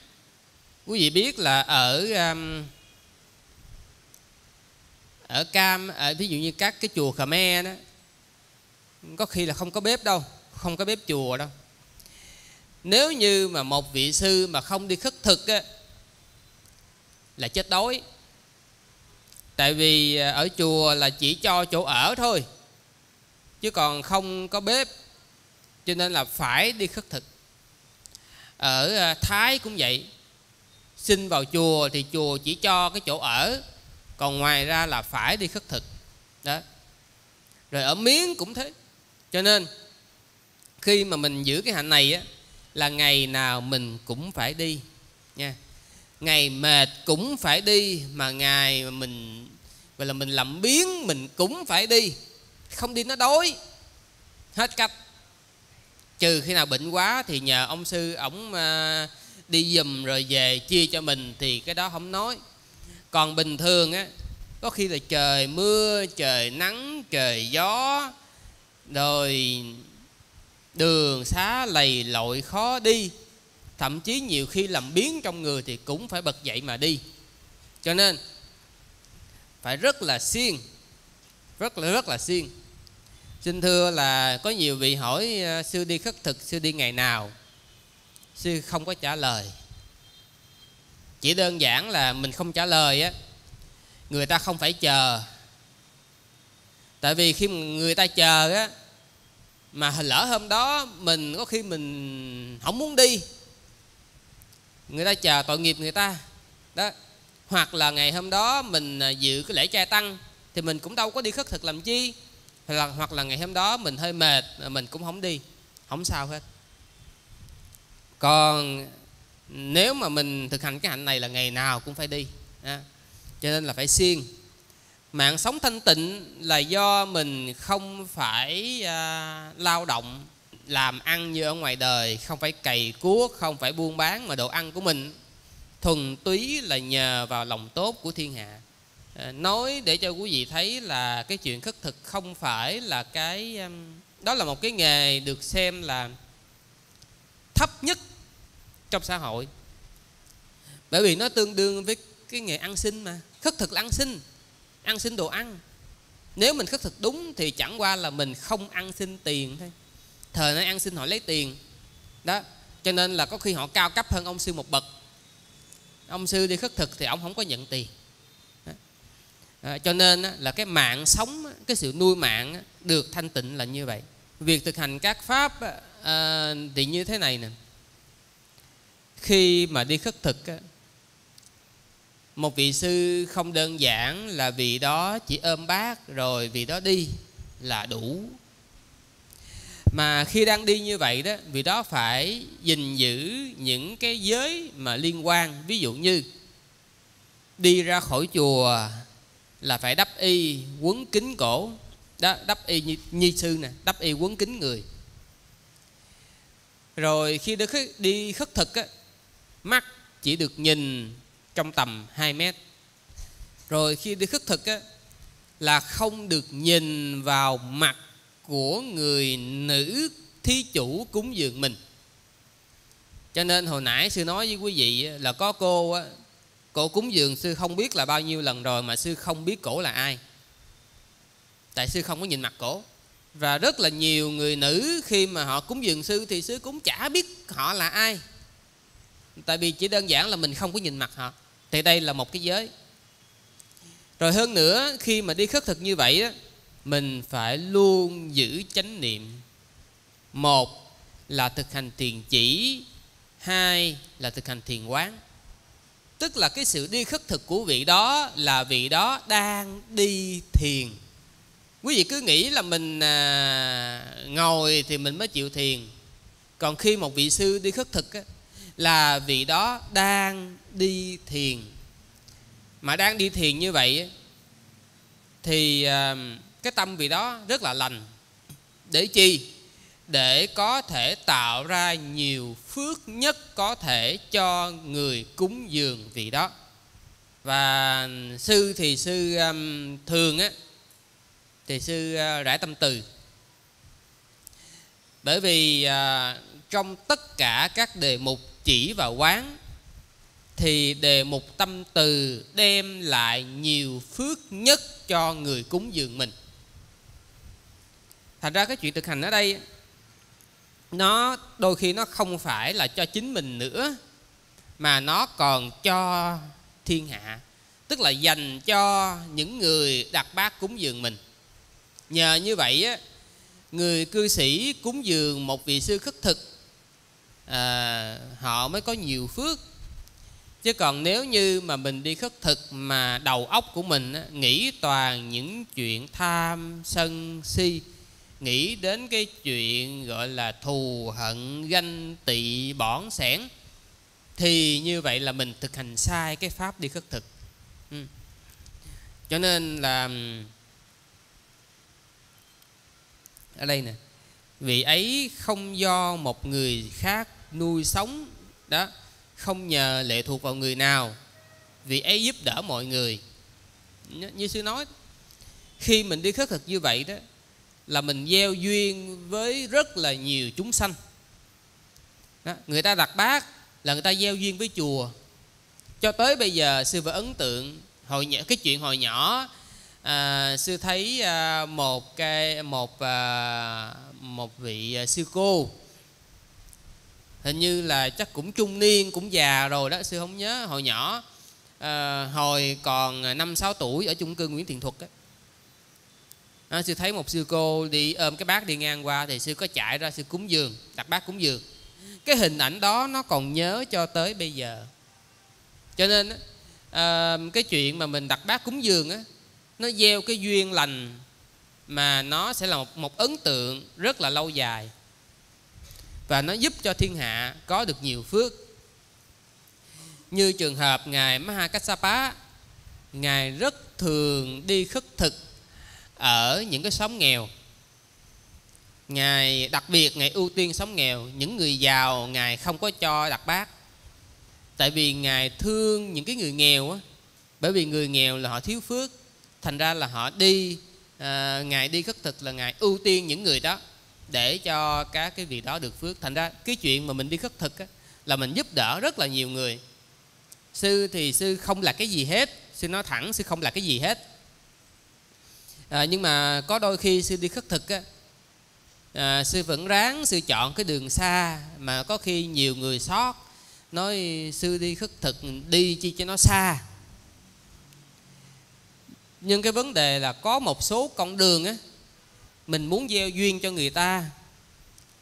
Quý vị biết là ở um, ở cam ở ví dụ như các cái chùa khmer đó có khi là không có bếp đâu không có bếp chùa đâu. Nếu như mà một vị sư mà không đi khất thực á, là chết đói. Tại vì à, ở chùa là chỉ cho chỗ ở thôi chứ còn không có bếp cho nên là phải đi khất thực. Ở à, thái cũng vậy. Xin vào chùa thì chùa chỉ cho cái chỗ ở còn ngoài ra là phải đi khất thực. Đó. Rồi ở miếng cũng thế. Cho nên khi mà mình giữ cái hạnh này á, là ngày nào mình cũng phải đi, nha. Ngày mệt cũng phải đi, mà ngày mà mình, gọi là mình làm biến mình cũng phải đi. Không đi nó đói. Hết cách. Trừ khi nào bệnh quá thì nhờ ông sư ổng à, đi giùm rồi về chia cho mình thì cái đó không nói. Còn bình thường á, có khi là trời mưa, trời nắng, trời gió, rồi đường xá lầy lội khó đi. Thậm chí nhiều khi làm biến trong người thì cũng phải bật dậy mà đi. Cho nên, phải rất là siêng, rất là rất là siêng. Xin thưa là có nhiều vị hỏi à, sư đi khất thực, sư đi ngày nào? Sư không có trả lời. Chỉ đơn giản là mình không trả lời á, người ta không phải chờ. Tại vì khi người ta chờ á mà lỡ hôm đó mình có khi mình không muốn đi người ta chờ tội nghiệp người ta. Đó. Hoặc là ngày hôm đó mình à, dự cái lễ trai tăng thì mình cũng đâu có đi khất thực làm chi. Hoặc là, hoặc là ngày hôm đó mình hơi mệt à, mình cũng không đi không sao hết. Còn nếu mà mình thực hành cái hạnh này là ngày nào cũng phải đi à, cho nên là phải siêng mạng sống thanh tịnh là do mình không phải à, lao động làm ăn như ở ngoài đời không phải cày cuốc không phải buôn bán mà đồ ăn của mình. Thuần túy là nhờ vào lòng tốt của thiên hạ. À, nói để cho quý vị thấy là cái chuyện khất thực không phải là cái um, đó là một cái nghề được xem là thấp nhất trong xã hội. Bởi vì nó tương đương với cái nghề ăn xin mà khất thực là ăn xin ăn xin đồ ăn. Nếu mình khất thực đúng thì chẳng qua là mình không ăn xin tiền thôi. Thời nay ăn xin họ lấy tiền. Đó cho nên là có khi họ cao cấp hơn ông sư một bậc. Ông sư đi khất thực thì ông không có nhận tiền. À, cho nên là cái mạng sống cái sự nuôi mạng được thanh tịnh là như vậy. Việc thực hành các pháp à, thì như thế này nè. Khi mà đi khất thực một vị sư không đơn giản là vị đó chỉ ôm bát rồi vị đó đi là đủ. Mà khi đang đi như vậy đó vị đó phải gìn giữ những cái giới mà liên quan. Ví dụ như đi ra khỏi chùa là phải đắp y quấn kính cổ. Đó đắp y như, như sư nè đắp y quấn kính người. Rồi khi đi khất thực á, mắt chỉ được nhìn trong tầm 2 mét. Rồi khi đi khất thực á, là không được nhìn vào mặt của người nữ thí chủ cúng dường mình. Cho nên hồi nãy sư nói với quý vị là có cô á cổ cúng dường sư không biết là bao nhiêu lần rồi mà sư không biết cổ là ai. Tại sư không có nhìn mặt cổ. Và rất là nhiều người nữ khi mà họ cúng dường sư thì sư cũng chả biết họ là ai. Tại vì chỉ đơn giản là mình không có nhìn mặt họ thì đây là một cái giới. Rồi hơn nữa khi mà đi khất thực như vậy đó, mình phải luôn giữ chánh niệm. Một là thực hành thiền chỉ hai là thực hành thiền quán. Tức là cái sự đi khất thực của vị đó là vị đó đang đi thiền. Quý vị cứ nghĩ là mình à, ngồi thì mình mới chịu thiền. Còn khi một vị sư đi khất thực á, là vị đó đang đi thiền. Mà đang đi thiền như vậy thì ờ, cái tâm vị đó rất là lành. Để chi? Để có thể tạo ra nhiều phước nhất có thể cho người cúng dường vị đó. Và sư thì sư ờ, thường á, thì sư ờ, rải tâm từ. Bởi vì trong tất cả các đề mục chỉ và quán thì đề mục tâm từ đem lại nhiều phước nhất cho người cúng dường mình. Thành ra cái chuyện thực hành ở đây nó đôi khi nó không phải là cho chính mình nữa mà nó còn cho thiên hạ. Tức là dành cho những người đặt bát cúng dường mình. Nhờ như vậy á người cư sĩ cúng dường một vị sư khất thực à, họ mới có nhiều phước chứ còn nếu như mà mình đi khất thực mà đầu óc của mình á, nghĩ toàn những chuyện tham sân si nghĩ đến cái chuyện gọi là thù hận ganh tị bỏn sẻn thì như vậy là mình thực hành sai cái pháp đi khất thực ừ. cho nên là ừ, ở đây nè vị ấy không do một người khác nuôi sống đó không nhờ lệ thuộc vào người nào vì ấy giúp đỡ mọi người. Như sư nói khi mình đi khất thực như vậy đó là mình gieo duyên với rất là nhiều chúng sanh. Đó, người ta đặt bát là người ta gieo duyên với chùa. Cho tới bây giờ sư vẫn ấn tượng hồi nhỏ cái chuyện hồi nhỏ à, sư thấy à, một cái một à, một vị à, sư cô hình như là chắc cũng trung niên cũng già rồi đó sư không nhớ. Hồi nhỏ à, hồi còn ờ, năm sáu tuổi ở chung cư Nguyễn Thiện Thuật á. À, sư thấy một sư cô đi ôm cái bác đi ngang qua thì sư có chạy ra sư cúng dường đặt bát cúng dường. Cái hình ảnh đó nó còn nhớ cho tới bây giờ. Cho nên à, cái chuyện mà mình đặt bát cúng dường á nó gieo cái duyên lành mà nó sẽ là một, một ấn tượng rất là lâu dài và nó giúp cho thiên hạ có được nhiều phước. Như trường hợp ngài Mahakassapa ngài rất thường đi khất thực ở những cái xóm nghèo. Ngài đặc biệt ngài ưu tiên sống nghèo những người giàu ngài không có cho đặt bát. Tại vì ngài thương những cái người nghèo á bởi vì người nghèo là họ thiếu phước thành ra là họ đi à, ngài đi khất thực là ngài ưu tiên những người đó để cho các cái vị đó được phước. Thành ra cái chuyện mà mình đi khất thực á, là mình giúp đỡ rất là nhiều người. Sư thì sư không là cái gì hết sư nói thẳng sư không là cái gì hết. À, nhưng mà có đôi khi sư đi khất thực á, à, sư vẫn ráng sư chọn cái đường xa mà có khi nhiều người sót nói sư đi khất thực đi chi cho nó xa. Nhưng cái vấn đề là có một số con đường á mình muốn gieo duyên cho người ta.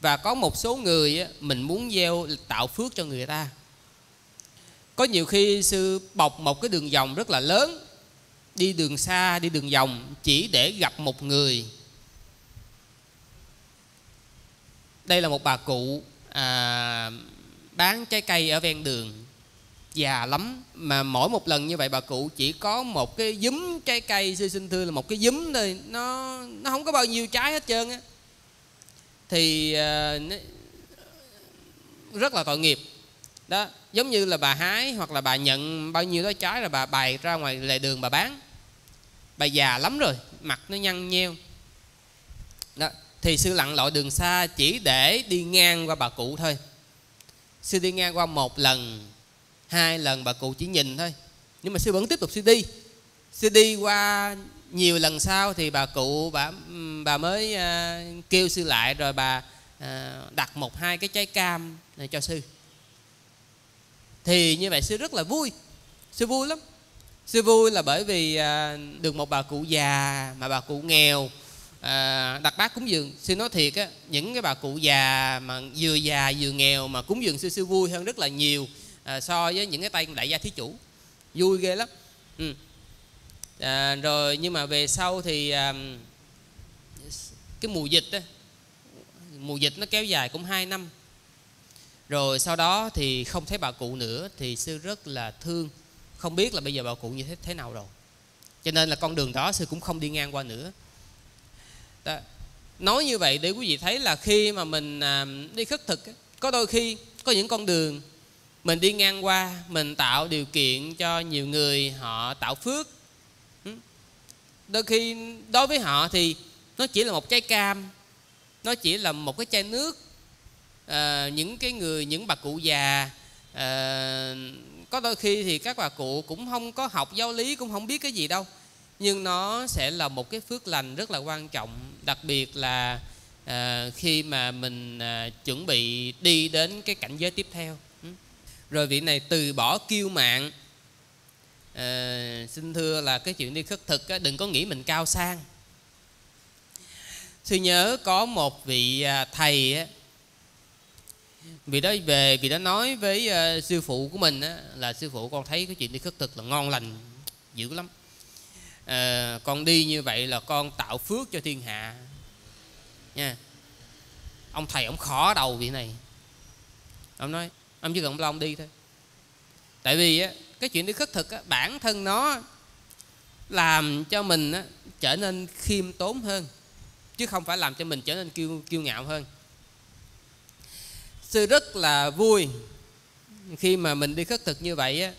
Và có một số người mình muốn gieo tạo phước cho người ta. Có nhiều khi sư bọc một cái đường vòng rất là lớn đi đường xa đi đường vòng chỉ để gặp một người. Đây là một bà cụ à, bán trái cây ở ven đường già lắm. Mà mỗi một lần như vậy bà cụ chỉ có một cái giúm trái cây sư xin thưa là một cái giúm thôi. Nó nó không có bao nhiêu trái hết trơn á. Thì à, rất là tội nghiệp. Đó, giống như là bà hái hoặc là bà nhận bao nhiêu đó trái là bà bày ra ngoài lề đường bà bán. Bà già lắm rồi, mặt nó nhăn nheo. Đó, thì sư lặn lội đường xa chỉ để đi ngang qua bà cụ thôi. Sư đi ngang qua một lần, hai lần bà cụ chỉ nhìn thôi. Nhưng mà sư vẫn tiếp tục sư đi. Sư đi qua nhiều lần sau thì bà cụ bà bà mới uh, kêu sư lại rồi bà uh, đặt một hai cái trái cam này cho sư. Thì như vậy sư rất là vui. Sư vui lắm. Sư vui là bởi vì uh, được một bà cụ già mà bà cụ nghèo à, đặt bát cúng dường. Sư nói thiệt á những cái bà cụ già mà vừa già vừa nghèo mà cúng dường sư sư vui hơn rất là nhiều à, so với những cái tay đại gia thí chủ. Vui ghê lắm. Ừ à, rồi nhưng mà về sau thì à, cái mùa dịch đó, mùa dịch nó kéo dài cũng 2 năm. Rồi sau đó thì không thấy bà cụ nữa thì sư rất là thương. Không biết là bây giờ bà cụ như thế thế nào rồi. Cho nên là con đường đó sư cũng không đi ngang qua nữa. Đó. nói như vậy để quý vị thấy là khi mà mình à, đi khất thực có đôi khi có những con đường mình đi ngang qua mình tạo điều kiện cho nhiều người họ tạo phước đôi khi đối với họ thì nó chỉ là một trái cam nó chỉ là một cái chai nước à, những cái người những bà cụ già à, có đôi khi thì các bà cụ cũng không có học giáo lý cũng không biết cái gì đâu nhưng nó sẽ là một cái phước lành rất là quan trọng đặc biệt là à, khi mà mình à, chuẩn bị đi đến cái cảnh giới tiếp theo. Rồi vị này từ bỏ kiêu mạng à, xin thưa là cái chuyện đi khất thực á, đừng có nghĩ mình cao sang. Sư nhớ có một vị à, thầy á, vì đó về vì đó nói với uh, sư phụ của mình á, là sư phụ con thấy cái chuyện đi khất thực là ngon lành dữ lắm. À, con đi như vậy là con tạo phước cho thiên hạ. Nha. Ông thầy ông khó đầu vị này. Ông nói ông chỉ cần ông đi thôi. Tại vì á, cái chuyện đi khất thực á, bản thân nó làm cho mình á, trở nên khiêm tốn hơn chứ không phải làm cho mình trở nên kiêu kiêu ngạo hơn. Sư rất là vui khi mà mình đi khất thực như vậy á.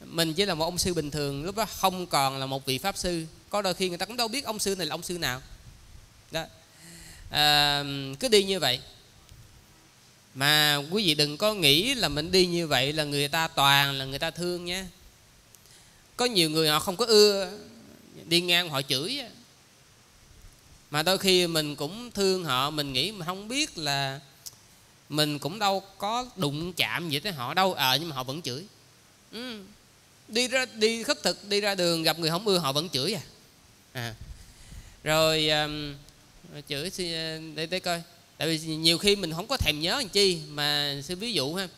Mình chỉ là một ông sư bình thường lúc đó không còn là một vị pháp sư. Có đôi khi người ta cũng đâu biết ông sư này là ông sư nào. Đó. À, cứ đi như vậy mà quý vị đừng có nghĩ là mình đi như vậy là người ta toàn là người ta thương nhé có nhiều người họ không có ưa đi ngang họ chửi mà đôi khi mình cũng thương họ mình nghĩ mà không biết là mình cũng đâu có đụng chạm gì tới họ đâu ờ à, nhưng mà họ vẫn chửi ừ. đi ra đi khất thực đi ra đường gặp người không ưa họ vẫn chửi à, à. rồi um, chửi ờ, để để coi tại vì nhiều khi mình không có thèm nhớ làm chi mà sư ví dụ ha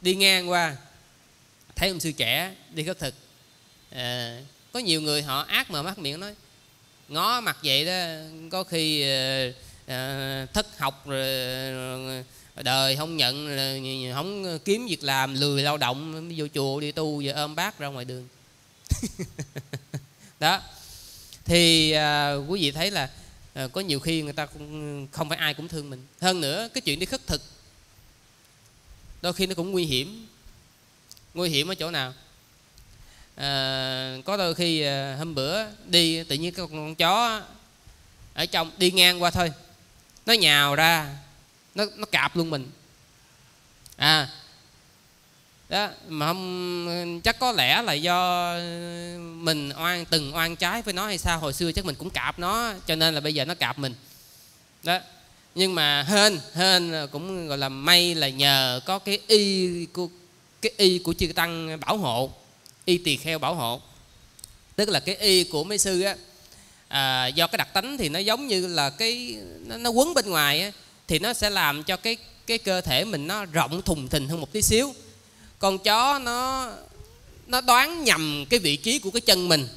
đi ngang qua thấy ông sư trẻ đi khất thực à, có nhiều người họ ác mà mắt miệng nói ngó mặt vậy đó có khi à, à thất học rồi đời không nhận không kiếm việc làm lười lao động vô chùa đi tu giờ ôm bác ra ngoài đường. Đó. Thì à, quý vị thấy là à, có nhiều khi người ta cũng ừ, không phải ai cũng thương mình. Hơn nữa cái chuyện đi khất thực đôi khi nó cũng nguy hiểm. Nguy hiểm ở chỗ nào? À, có đôi khi à, hôm bữa đi tự nhiên con, con chó ở trong đi ngang qua thôi nó nhào ra nó nó cạp luôn mình. À đó mà không chắc có lẽ là do mình oan từng oan trái với nó hay sao hồi xưa chắc mình cũng cạp nó cho nên là bây giờ nó cạp mình. Đó nhưng mà hên hên cũng gọi là may là nhờ có cái y của cái y của chư tăng bảo hộ y tỳ kheo bảo hộ. Tức là cái y của mấy sư á à, do cái đặc tánh thì nó giống như là cái nó, nó quấn bên ngoài á, thì nó sẽ làm cho cái cái cơ thể mình nó rộng thùng thình hơn một tí xíu con chó nó nó đoán nhầm cái vị trí của cái chân mình.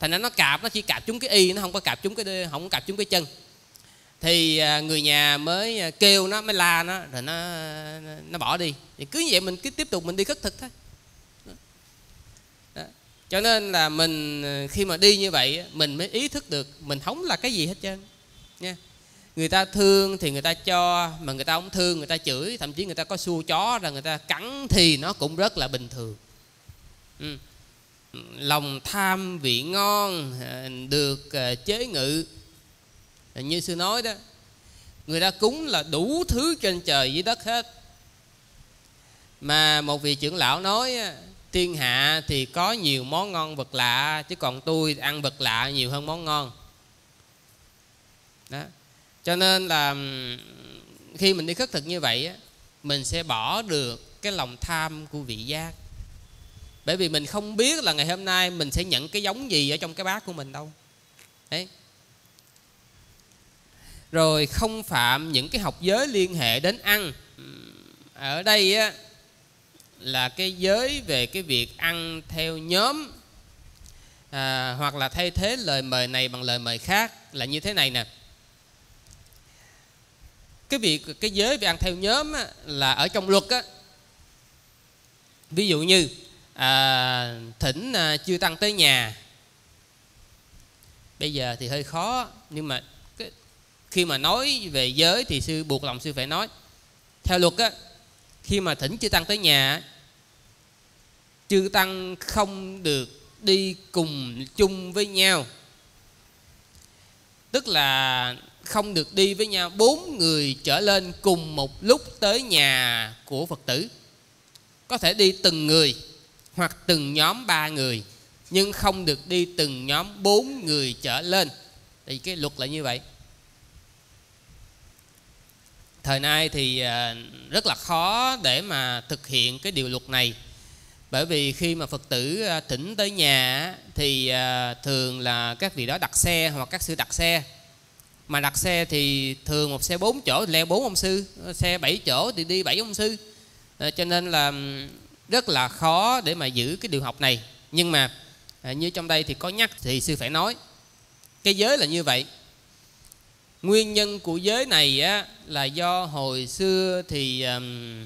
Thành ra nó cạp, nó chỉ cạp trúng cái y, nó không có cạp trúng cái không có cạp trúng cái chân. Thì à, người nhà mới à, kêu nó, mới la nó, rồi nó nó bỏ đi. Thì cứ như vậy mình cứ tiếp tục mình đi khất thực thôi. Cho nên là mình à, khi mà đi như vậy mình mới ý thức được mình không là cái gì hết trơn. Nha người ta thương thì người ta cho, mà người ta không thương người ta chửi, thậm chí người ta có xua chó là người ta cắn thì nó cũng rất là bình thường. Ừ. lòng tham vị ngon à, được à, chế ngự. À, như sư nói đó, người ta cúng là đủ thứ trên trời dưới đất hết. Mà một vị trưởng lão nói thiên hạ thì có nhiều món ngon vật lạ, chứ còn tôi ăn vật lạ nhiều hơn món ngon. Đó cho nên là khi mình đi khất thực như vậy mình sẽ bỏ được cái lòng tham của vị giác. Bởi vì mình không biết là ngày hôm nay mình sẽ nhận cái giống gì ở trong cái bát của mình đâu. Đấy. Rồi không phạm những cái học giới liên hệ đến ăn. Ở đây á, là cái giới về cái việc ăn theo nhóm. À, hoặc là thay thế lời mời này bằng lời mời khác là như thế này nè cái việc cái giới về ăn theo nhóm á, là ở trong luật á. Ví dụ như à, thỉnh à, chưa tăng tới nhà. Bây giờ thì hơi khó nhưng mà cái, khi mà nói về giới thì sư buộc lòng sư phải nói. Theo luật á khi mà thỉnh chưa tăng tới nhà chư tăng không được đi cùng chung với nhau. Tức là không được đi với nhau. Bốn người trở lên cùng một lúc tới nhà của phật tử. Có thể đi từng người hoặc từng nhóm ba người, nhưng không được đi từng nhóm bốn người trở lên. Thì cái luật là như vậy. Thời nay thì à, rất là khó để mà thực hiện cái điều luật này. Bởi vì khi mà phật tử tỉnh thỉnh tới nhà thì à, thường là các vị đó đặt xe hoặc các sư đặt xe mà đặt xe thì thường một xe 4 chỗ thì leo bốn ông sư xe 7 chỗ thì đi bảy ông sư. Ờ, cho nên là rất là khó để mà giữ cái điều học này. Nhưng mà à, như trong đây thì có nhắc thì sư phải nói cái giới là như vậy. Nguyên nhân của giới này á, là do hồi xưa thì um,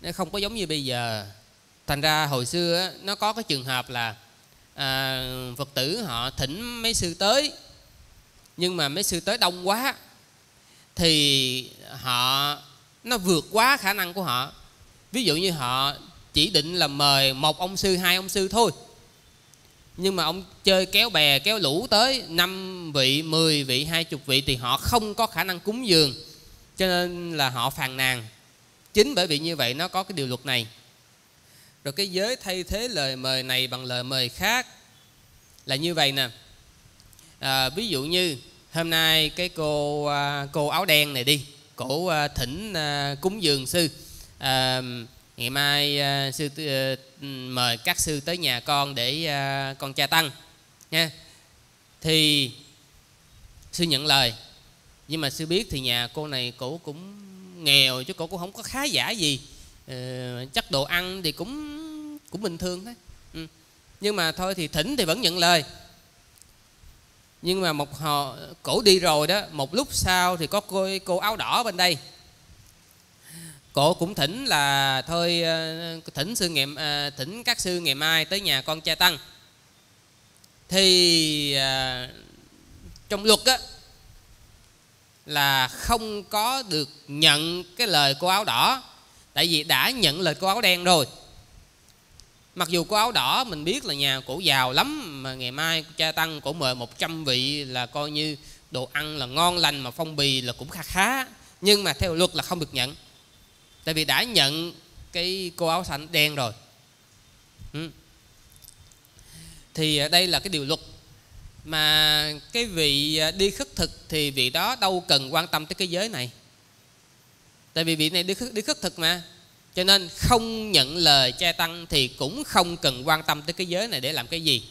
nó không có giống như bây giờ. Thành ra hồi xưa á, nó có cái trường hợp là à, phật tử họ thỉnh mấy sư tới nhưng mà mấy sư tới đông quá thì họ nó vượt quá khả năng của họ. Ví dụ như họ chỉ định là mời một ông sư hai ông sư thôi. Nhưng mà ông chơi kéo bè kéo lũ tới năm vị 10 vị hai chục vị thì họ không có khả năng cúng dường. Cho nên là họ phàn nàn. Chính bởi vì như vậy nó có cái điều luật này. Rồi cái giới thay thế lời mời này bằng lời mời khác là như vậy nè. À, ví dụ như hôm nay cái cô à, cô áo đen này đi cổ à, thỉnh à, cúng dường sư. À, ngày mai sư mời các sư tới nhà con để con cha tăng nha. Thì sư nhận lời nhưng mà sư biết thì nhà cô này cổ cũng nghèo chứ cổ cũng không có khá giả gì. Uh, chắc đồ ăn thì cũng cũng bình thường thôi. Ừ. nhưng mà thôi thì thỉnh thì vẫn nhận lời nhưng mà một họ, cổ đi rồi đó, một lúc sau thì có cô cô áo đỏ bên đây. Cổ cũng thỉnh là thôi ờ, thỉnh sư nghiệm ờ, thỉnh các sư ngày mai tới nhà con cha tăng. Thì ờ, trong luật á, là không có được nhận cái lời cô áo đỏ, tại vì đã nhận lời cô áo đen rồi mặc dù có áo đỏ mình biết là nhà cổ giàu lắm mà ngày mai cha tăng cổ mời 100 vị là coi như đồ ăn là ngon lành mà phong bì là cũng khá khá. Nhưng mà theo luật là không được nhận. Tại vì đã nhận cái cô áo xanh đen rồi. Ừ. thì à, đây là cái điều luật. Mà cái vị à, đi khất thực thì vị đó đâu cần quan tâm tới cái giới này. Tại vì vị này đi khất, đi khất thực mà cho nên không nhận lời cha tăng thì cũng không cần quan tâm tới cái giới này để làm cái gì.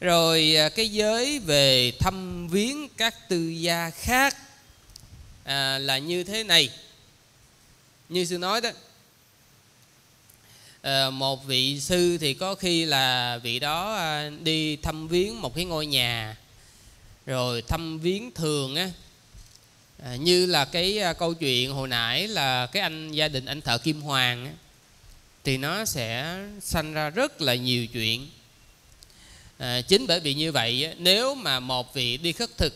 Rồi à, cái giới về thăm viếng các tư gia khác à, là như thế này. Như sư nói đó à, một vị sư thì có khi là vị đó à, đi thăm viếng một cái ngôi nhà rồi thăm viếng thường á à, như là cái à, câu chuyện hồi nãy là cái anh gia đình anh thợ kim hoàng ấy, thì nó sẽ sanh ra rất là nhiều chuyện. À, chính bởi vì như vậy nếu mà một vị đi khất thực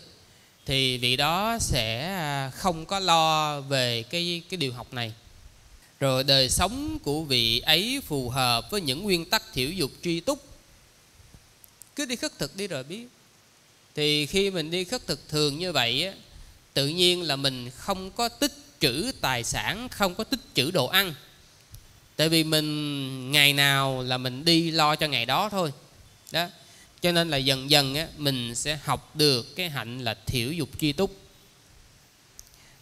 thì vị đó sẽ à, không có lo về cái cái điều học này. Rồi đời sống của vị ấy phù hợp với những nguyên tắc thiểu dục tri túc. Cứ đi khất thực đi rồi biết. Thì khi mình đi khất thực thường như vậy tự nhiên là mình không có tích trữ tài sản không có tích trữ đồ ăn. Tại vì mình ngày nào là mình đi lo cho ngày đó thôi. Đó. Cho nên là dần dần á, mình sẽ học được cái hạnh là thiểu dục chi túc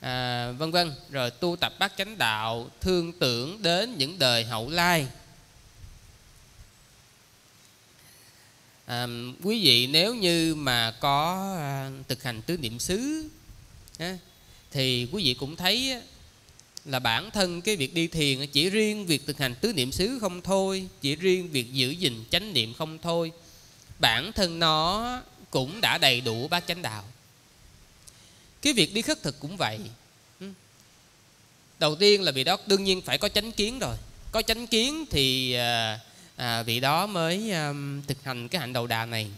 à, vân vân. Rồi tu tập bát chánh đạo thương tưởng đến những đời hậu lai. À, quý vị nếu như mà có à, thực hành tứ niệm xứ thì quý vị cũng thấy là bản thân cái việc đi thiền chỉ riêng việc thực hành tứ niệm xứ không thôi chỉ riêng việc giữ gìn chánh niệm không thôi. Bản thân nó cũng đã đầy đủ bát chánh đạo. Cái việc đi khất thực cũng vậy. Ừ. Đầu tiên là vị đó đương nhiên phải có chánh kiến rồi. Có chánh kiến thì à, à, vị đó mới à, thực hành cái hạnh đầu đà này.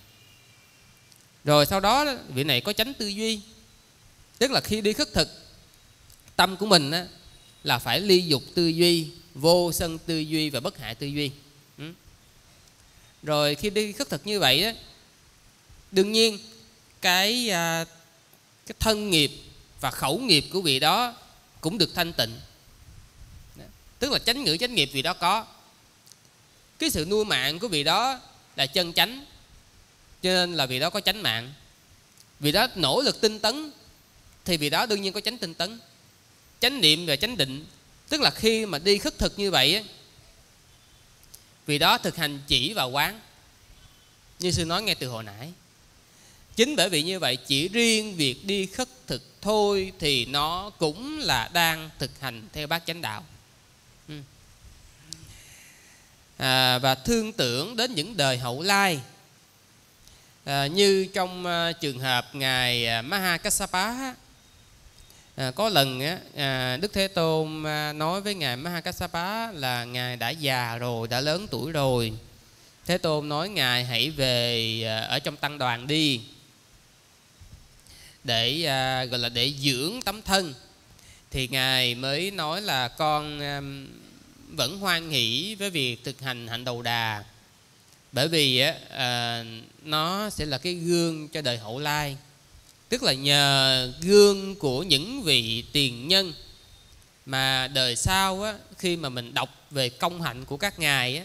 Rồi sau đó vị này có chánh tư duy tức là khi đi khất thực tâm của mình á, là phải ly dục tư duy vô sân tư duy và bất hại tư duy. Ừ. rồi khi đi khất thực như vậy á, đương nhiên cái à, cái thân nghiệp và khẩu nghiệp của vị đó cũng được thanh tịnh. Tức là chánh ngữ chánh nghiệp vị đó có. Cái sự nuôi mạng của vị đó là chân chánh cho nên là vị đó có chánh mạng. Vì đó nỗ lực tinh tấn thì vị đó đương nhiên có chánh tinh tấn chánh niệm và chánh định. Tức là khi mà đi khất thực như vậy vì đó thực hành chỉ và quán. Như sư nói ngay từ hồi nãy. Chính bởi vì như vậy chỉ riêng việc đi khất thực thôi thì nó cũng là đang thực hành theo bát chánh đạo. Ừ. À, và thương tưởng đến những đời hậu lai. À, như trong à, trường hợp ngài à, Maha Kassapa à, có lần á, à, Đức Thế Tôn à, nói với ngài Mahakassapa là ngài đã già rồi đã lớn tuổi rồi. Thế Tôn nói ngài hãy về à, ở trong tăng đoàn đi để à, gọi là để dưỡng tấm thân. Thì ngài mới nói là con à, vẫn hoan hỷ với việc thực hành hạnh đầu đà bởi vì á, à, nó sẽ là cái gương cho đời hậu lai tức là nhờ gương của những vị tiền nhân mà đời sau á, khi mà mình đọc về công hạnh của các ngài á,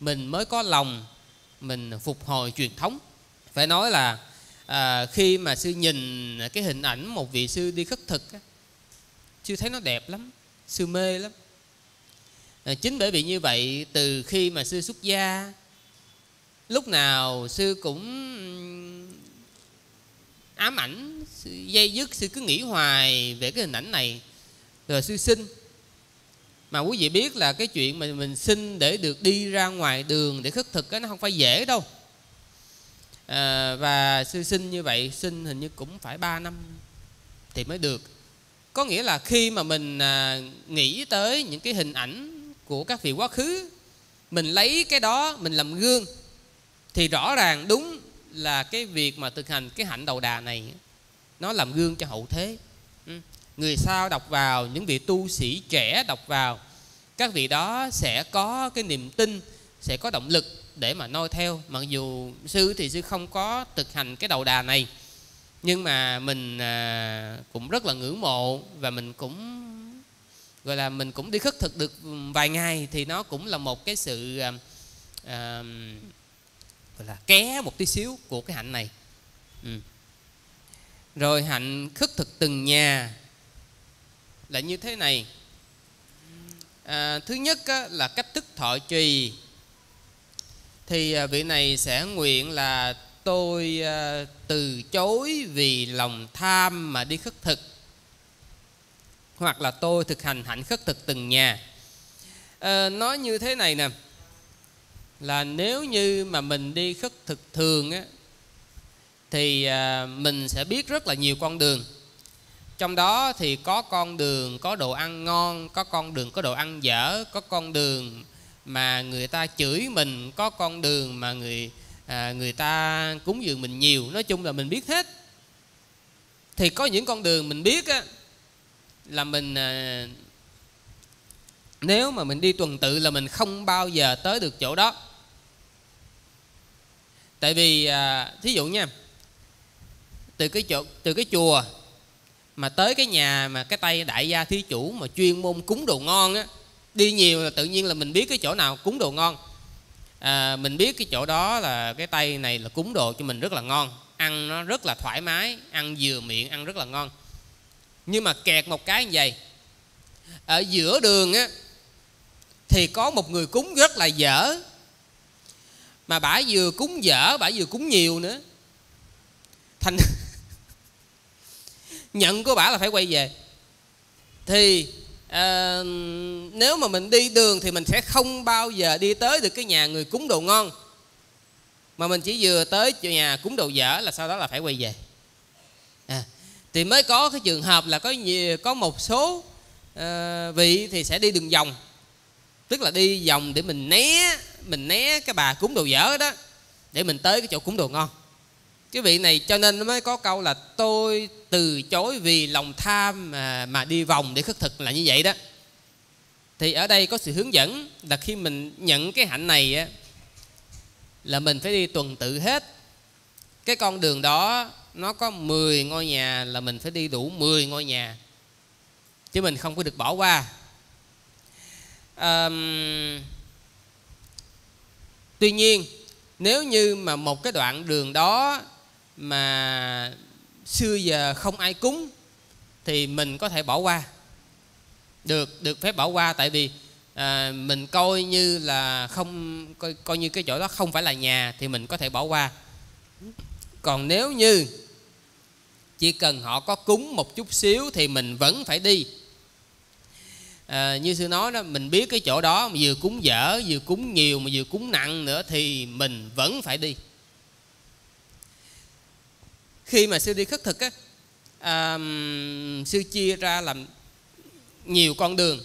mình mới có lòng mình phục hồi truyền thống. Phải nói là à, khi mà sư nhìn cái hình ảnh một vị sư đi khất thực á, sư thấy nó đẹp lắm sư mê lắm. À, chính bởi vì như vậy từ khi mà sư xuất gia lúc nào sư cũng ám ảnh dây dứt sư cứ nghĩ hoài về cái hình ảnh này rồi sư sinh. Mà quý vị biết là cái chuyện mà mình xin để được đi ra ngoài đường để khất thực đó, nó không phải dễ đâu. À, và sư sinh như vậy sinh hình như cũng phải 3 năm thì mới được. Có nghĩa là khi mà mình à, nghĩ tới những cái hình ảnh của các vị quá khứ mình lấy cái đó mình làm gương thì rõ ràng đúng là cái việc mà thực hành cái hạnh đầu đà này nó làm gương cho hậu thế. Ừ. Người sau đọc vào những vị tu sĩ trẻ đọc vào các vị đó sẽ có cái niềm tin sẽ có động lực để mà noi theo. Mặc dù sư thì sư không có thực hành cái đầu đà này nhưng mà mình à, cũng rất là ngưỡng mộ và mình cũng gọi là mình cũng đi khất thực được vài ngày thì nó cũng là một cái sự uh, gọi là ké một tí xíu của cái hạnh này. Ừ. rồi hạnh khất thực từng nhà là như thế này. À, thứ nhất á, là cách thức thọ trì. Thì à, vị này sẽ nguyện là tôi à, từ chối vì lòng tham mà đi khất thực hoặc là tôi thực hành hạnh khất thực từng nhà. À, nói như thế này nè là nếu như mà mình đi khất thực thường á thì à, mình sẽ biết rất là nhiều con đường. Trong đó thì có con đường có đồ ăn ngon có con đường có đồ ăn dở có con đường mà người ta chửi mình có con đường mà người à, người ta cúng dường mình nhiều. Nói chung là mình biết hết. Thì có những con đường mình biết á là mình à, nếu mà mình đi tuần tự là mình không bao giờ tới được chỗ đó tại vì à, thí dụ nha từ cái chỗ từ cái chùa mà tới cái nhà mà cái tay đại gia thí chủ mà chuyên môn cúng đồ ngon á đi nhiều là tự nhiên là mình biết cái chỗ nào cúng đồ ngon. À, mình biết cái chỗ đó là cái tay này là cúng đồ cho mình rất là ngon ăn nó rất là thoải mái ăn vừa miệng ăn rất là ngon. Nhưng mà kẹt một cái như vậy ở giữa đường á thì có một người cúng rất là dở mà bả vừa cúng dở bả vừa cúng nhiều nữa. Thành nhận của bả là phải quay về. Thì à, nếu mà mình đi đường thì mình sẽ không bao giờ đi tới được cái nhà người cúng đồ ngon. Mà mình chỉ vừa tới nhà cúng đồ dở là sau đó là phải quay về. À, thì mới có cái trường hợp là có nhiều, có một số à, vị thì sẽ đi đường vòng. Tức là đi vòng để mình né mình né cái bà cúng đồ dở đó để mình tới cái chỗ cúng đồ ngon. Cái vị này cho nên nó mới có câu là tôi từ chối vì lòng tham mà, mà đi vòng để khất thực là như vậy đó. Thì ở đây có sự hướng dẫn là khi mình nhận cái hạnh này á là mình phải đi tuần tự hết. Cái con đường đó nó có 10 ngôi nhà là mình phải đi đủ 10 ngôi nhà chứ mình không có được bỏ qua. Um, tuy nhiên nếu như mà một cái đoạn đường đó mà xưa giờ không ai cúng thì mình có thể bỏ qua. Được được phép bỏ qua tại vì à, mình coi như là không coi, coi như cái chỗ đó không phải là nhà thì mình có thể bỏ qua. Còn nếu như chỉ cần họ có cúng một chút xíu thì mình vẫn phải đi à, như sư nói đó mình biết cái chỗ đó mà vừa cúng dở vừa cúng nhiều mà vừa cúng nặng nữa thì mình vẫn phải đi. Khi mà sư đi khất thực á à, sư chia ra làm nhiều con đường.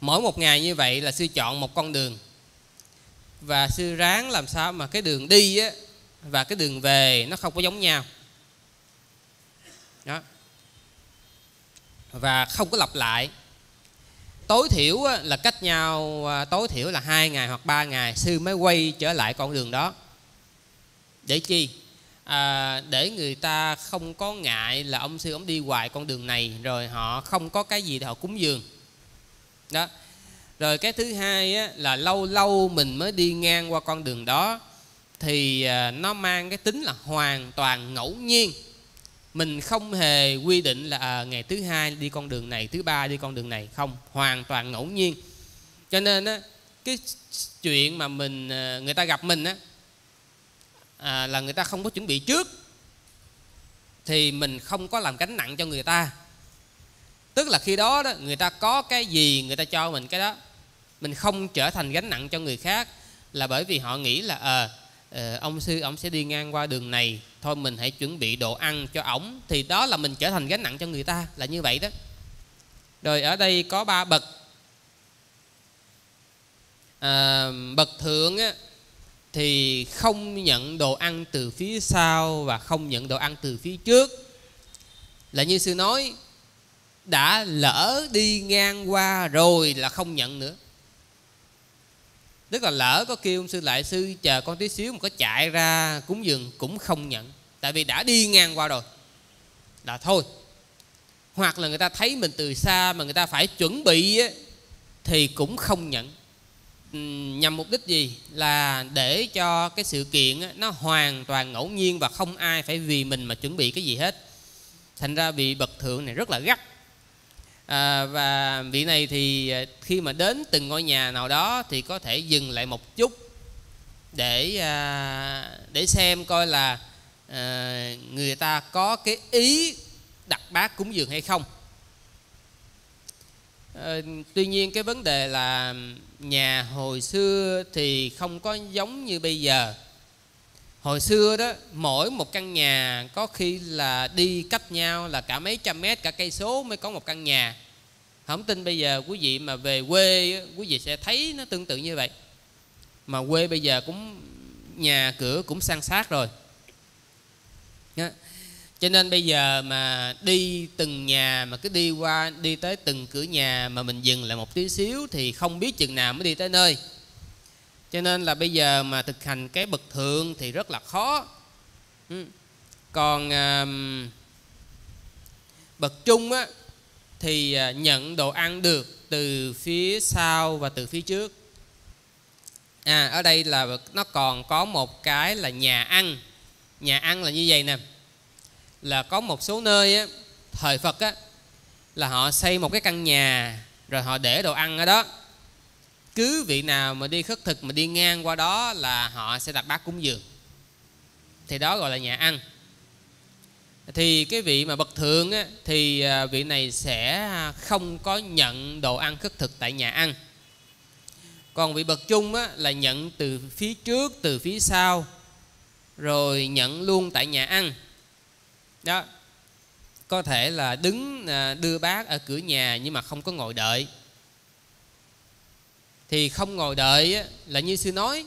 Mỗi một ngày như vậy là sư chọn một con đường. Và sư ráng làm sao mà cái đường đi á và cái đường về nó không có giống nhau. Đó và không có lặp lại. Tối thiểu là cách nhau à, tối thiểu là hai ngày hoặc ba ngày sư mới quay trở lại con đường đó. Để chi? À, để người ta không có ngại là ông sư ông đi hoài con đường này rồi họ không có cái gì để họ cúng dường. Đó. Rồi cái thứ hai á, là lâu lâu mình mới đi ngang qua con đường đó thì à, nó mang cái tính là hoàn toàn ngẫu nhiên mình không hề quy định là à, ngày thứ hai đi con đường này thứ ba đi con đường này. Không hoàn toàn ngẫu nhiên. Cho nên á, cái chuyện mà mình à, người ta gặp mình á à, là người ta không có chuẩn bị trước thì mình không có làm gánh nặng cho người ta. Tức là khi đó đó người ta có cái gì người ta cho mình cái đó mình không trở thành gánh nặng cho người khác là bởi vì họ nghĩ là ờ à, Ờ, ông sư ông sẽ đi ngang qua đường này. Thôi mình hãy chuẩn bị đồ ăn cho ổng. Thì đó là mình trở thành gánh nặng cho người ta là như vậy đó. Rồi ở đây có ba bậc. À, bậc thượng á, thì không nhận đồ ăn từ phía sau và không nhận đồ ăn từ phía trước. Là như sư nói đã lỡ đi ngang qua rồi là không nhận nữa tức là lỡ có kêu ông sư lại sư chờ con tí xíu mà có chạy ra cúng dường cũng không nhận. Tại vì đã đi ngang qua rồi. Là thôi. Hoặc là người ta thấy mình từ xa mà người ta phải chuẩn bị thì cũng không nhận. Ừ, nhằm mục đích gì? Là để cho cái sự kiện nó hoàn toàn ngẫu nhiên và không ai phải vì mình mà chuẩn bị cái gì hết. Thành ra vị bậc thượng này rất là gắt à, và vị này thì à, khi mà đến từng ngôi nhà nào đó thì có thể dừng lại một chút để à, để xem coi là à, người ta có cái ý đặt bát cúng dường hay không. À, tuy nhiên cái vấn đề là à, nhà hồi xưa thì không có giống như bây giờ hồi xưa đó, mỗi một căn nhà có khi là đi cách nhau là cả mấy trăm mét, cả cây số mới có một căn nhà. Không tin bây giờ quý vị mà về quê quý vị sẽ thấy nó tương tự như vậy. Mà quê bây giờ cũng, nhà cửa cũng san sát rồi. Cho nên bây giờ mà đi từng nhà, mà cứ đi qua, đi tới từng cửa nhà mà mình dừng lại một tí xíu thì không biết chừng nào mới đi tới nơi cho nên là bây giờ mà thực hành cái bậc thượng thì rất là khó. Ừ. Còn bậc trung á thì à, nhận đồ ăn được từ phía sau và từ phía trước. À ở đây là nó còn có một cái là nhà ăn. Nhà ăn là như vậy nè. Là có một số nơi á, thời Phật á, là họ xây một cái căn nhà rồi họ để đồ ăn ở đó cứ vị nào mà đi khất thực mà đi ngang qua đó là họ sẽ đặt bát cúng dường. Thì đó gọi là nhà ăn. Thì cái vị mà bậc thượng á, thì à, vị này sẽ không có nhận đồ ăn khất thực tại nhà ăn. Còn vị bậc trung á, là nhận từ phía trước từ phía sau rồi nhận luôn tại nhà ăn. Đó. Có thể là đứng à, đưa bát ở cửa nhà nhưng mà không có ngồi đợi thì không ngồi đợi là như sư nói.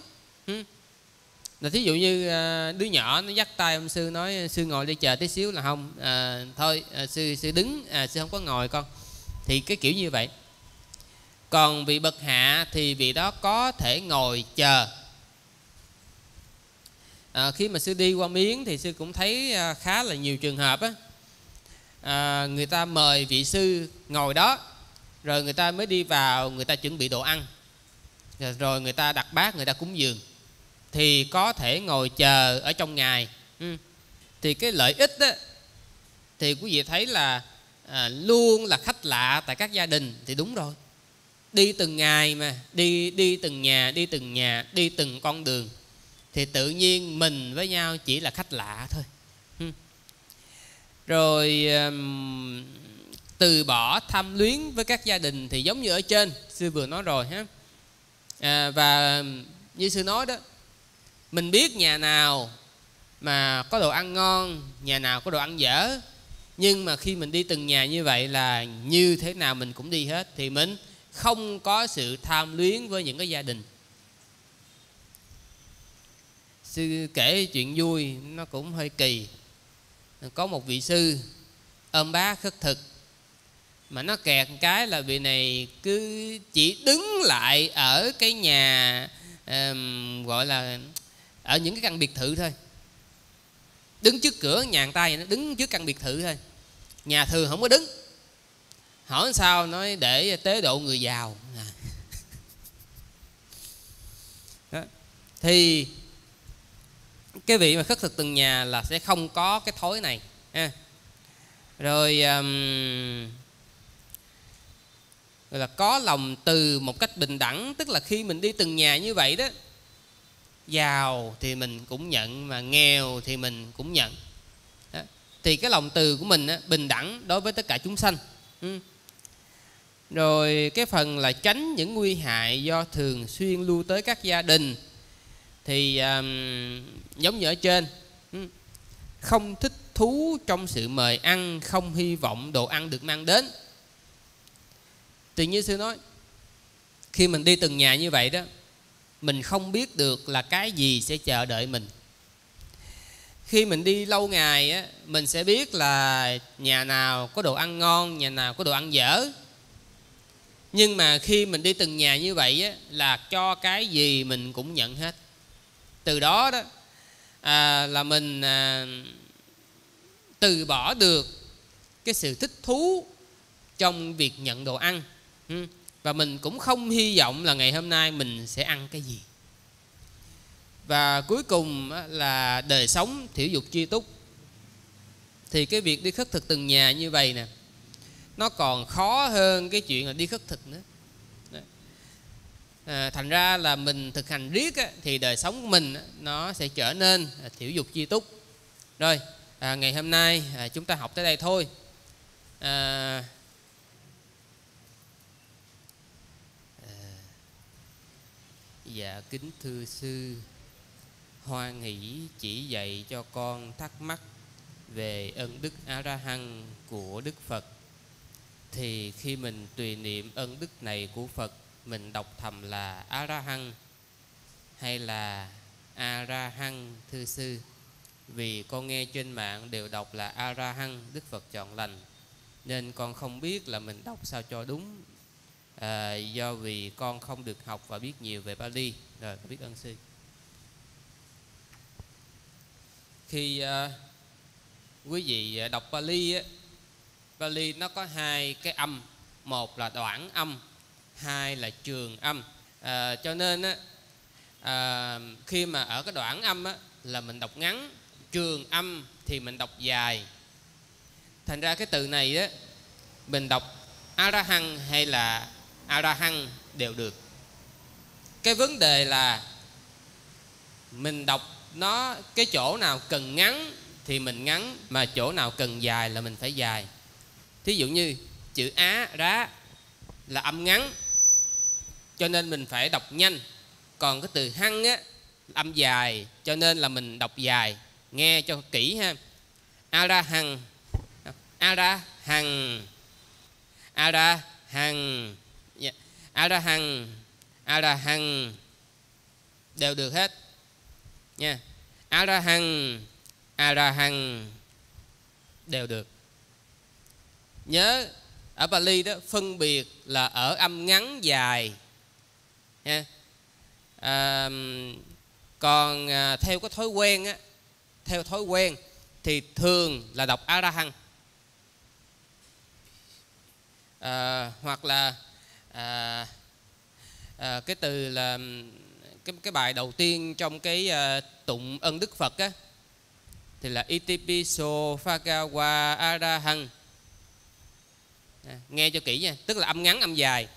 Là thí dụ như à, đứa nhỏ nó dắt tay ông sư nói sư ngồi đi chờ tí xíu là không à, thôi à, sư sư đứng à, sư không có ngồi con. Thì cái kiểu như vậy. Còn vị bậc hạ thì vị đó có thể ngồi chờ. À, khi mà sư đi qua miếng thì sư cũng thấy à, khá là nhiều trường hợp á. À, người ta mời vị sư ngồi đó rồi người ta mới đi vào người ta chuẩn bị đồ ăn. Dạ, rồi người ta đặt bát người ta cúng dường. Thì có thể ngồi chờ ở trong ngày. Ừ. thì cái lợi ích đó, thì quý vị thấy là à, luôn là khách lạ tại các gia đình thì đúng rồi. Đi từng ngày mà đi đi từng nhà đi từng nhà đi từng con đường thì tự nhiên mình với nhau chỉ là khách lạ thôi. Ừ. rồi um, từ bỏ tham luyến với các gia đình thì giống như ở trên sư vừa nói rồi ha à, và như sư nói đó mình biết nhà nào mà có đồ ăn ngon nhà nào có đồ ăn dở nhưng mà khi mình đi từng nhà như vậy là như thế nào mình cũng đi hết thì mình không có sự tham luyến với những cái gia đình. Sư kể chuyện vui nó cũng hơi kỳ. Có một vị sư ôm bá khất thực mà nó kẹt cái là vị này cứ chỉ đứng lại ở cái nhà um, gọi là ở những cái căn biệt thự thôi. Đứng trước cửa nhà người ta vậy nó đứng trước căn biệt thự thôi. Nhà thường không có đứng. Hỏi sao nói để tế độ người giàu. À. Đó. thì cái vị mà khất thực từng nhà là sẽ không có cái thói này ha. rồi um, là có lòng từ một cách bình đẳng tức là khi mình đi từng nhà như vậy đó giàu thì mình cũng nhận mà nghèo thì mình cũng nhận đó. thì cái lòng từ của mình á, bình đẳng đối với tất cả chúng sanh ừ. rồi cái phần là tránh những nguy hại do thường xuyên lưu tới các gia đình thì um, giống như ở trên ừ. không thích thú trong sự mời ăn không hy vọng đồ ăn được mang đến thì như sư nói khi mình đi từng nhà như vậy đó mình không biết được là cái gì sẽ chờ đợi mình. Khi mình đi lâu ngày á mình sẽ biết là nhà nào có đồ ăn ngon nhà nào có đồ ăn dở. Nhưng mà khi mình đi từng nhà như vậy á là cho cái gì mình cũng nhận hết. Từ đó đó à, là mình à, từ bỏ được cái sự thích thú trong việc nhận đồ ăn. Ừ. và mình cũng không hy vọng là ngày hôm nay mình sẽ ăn cái gì. Và cuối cùng là đời sống thiểu dục chi túc. Thì cái việc đi khất thực từng nhà như vậy nè nó còn khó hơn cái chuyện là đi khất thực nữa. À, thành ra là mình thực hành riết á, thì đời sống của mình á, nó sẽ trở nên à, thiểu dục chi túc. Rồi à, ngày hôm nay à, chúng ta học tới đây thôi. À, Dạ kính thưa sư. Hoa nghĩ chỉ dạy cho con thắc mắc về ân đức a ra hăng của Đức Phật. Thì khi mình tùy niệm ân đức này của Phật, mình đọc thầm là a ra hăng hay là a ra hăng thưa sư? Vì con nghe trên mạng đều đọc là a ra hăng Đức Phật chọn lành. Nên con không biết là mình đọc sao cho đúng à, do vì con không được học và biết nhiều về Bali. Rồi biết ơn sư. Khi à, ờ, quý vị ờ, đọc Bali á, Bali nó có hai cái âm. Một là đoạn âm hai là trường âm. À, cho nên á, à, khi mà ở cái đoạn âm á, là mình đọc ngắn trường âm thì mình đọc dài. Thành ra cái từ này á mình đọc arahant hay là arahant đều được. Cái vấn đề là mình đọc nó cái chỗ nào cần ngắn thì mình ngắn, mà chỗ nào cần dài là mình phải dài. Thí dụ như chữ á, rá là âm ngắn, cho nên mình phải đọc nhanh. Còn cái từ hăng á, âm dài, cho nên là mình đọc dài, nghe cho kỹ ha. A ra hằng a ra hằng a ra hằng a ra đều được hết. Nha. Arahang, arahang đều được. Nhớ ở Bali đó phân biệt là ở âm ngắn dài. Nha. À, còn à, theo cái thói quen á theo thói quen thì thường là đọc arahang à, ờ, hoặc là à, à, cái từ là cái cái bài đầu tiên trong cái à, tụng ân đức phật á thì là itipiso phagawa arahang à, nghe cho kỹ nha tức là âm ngắn âm dài.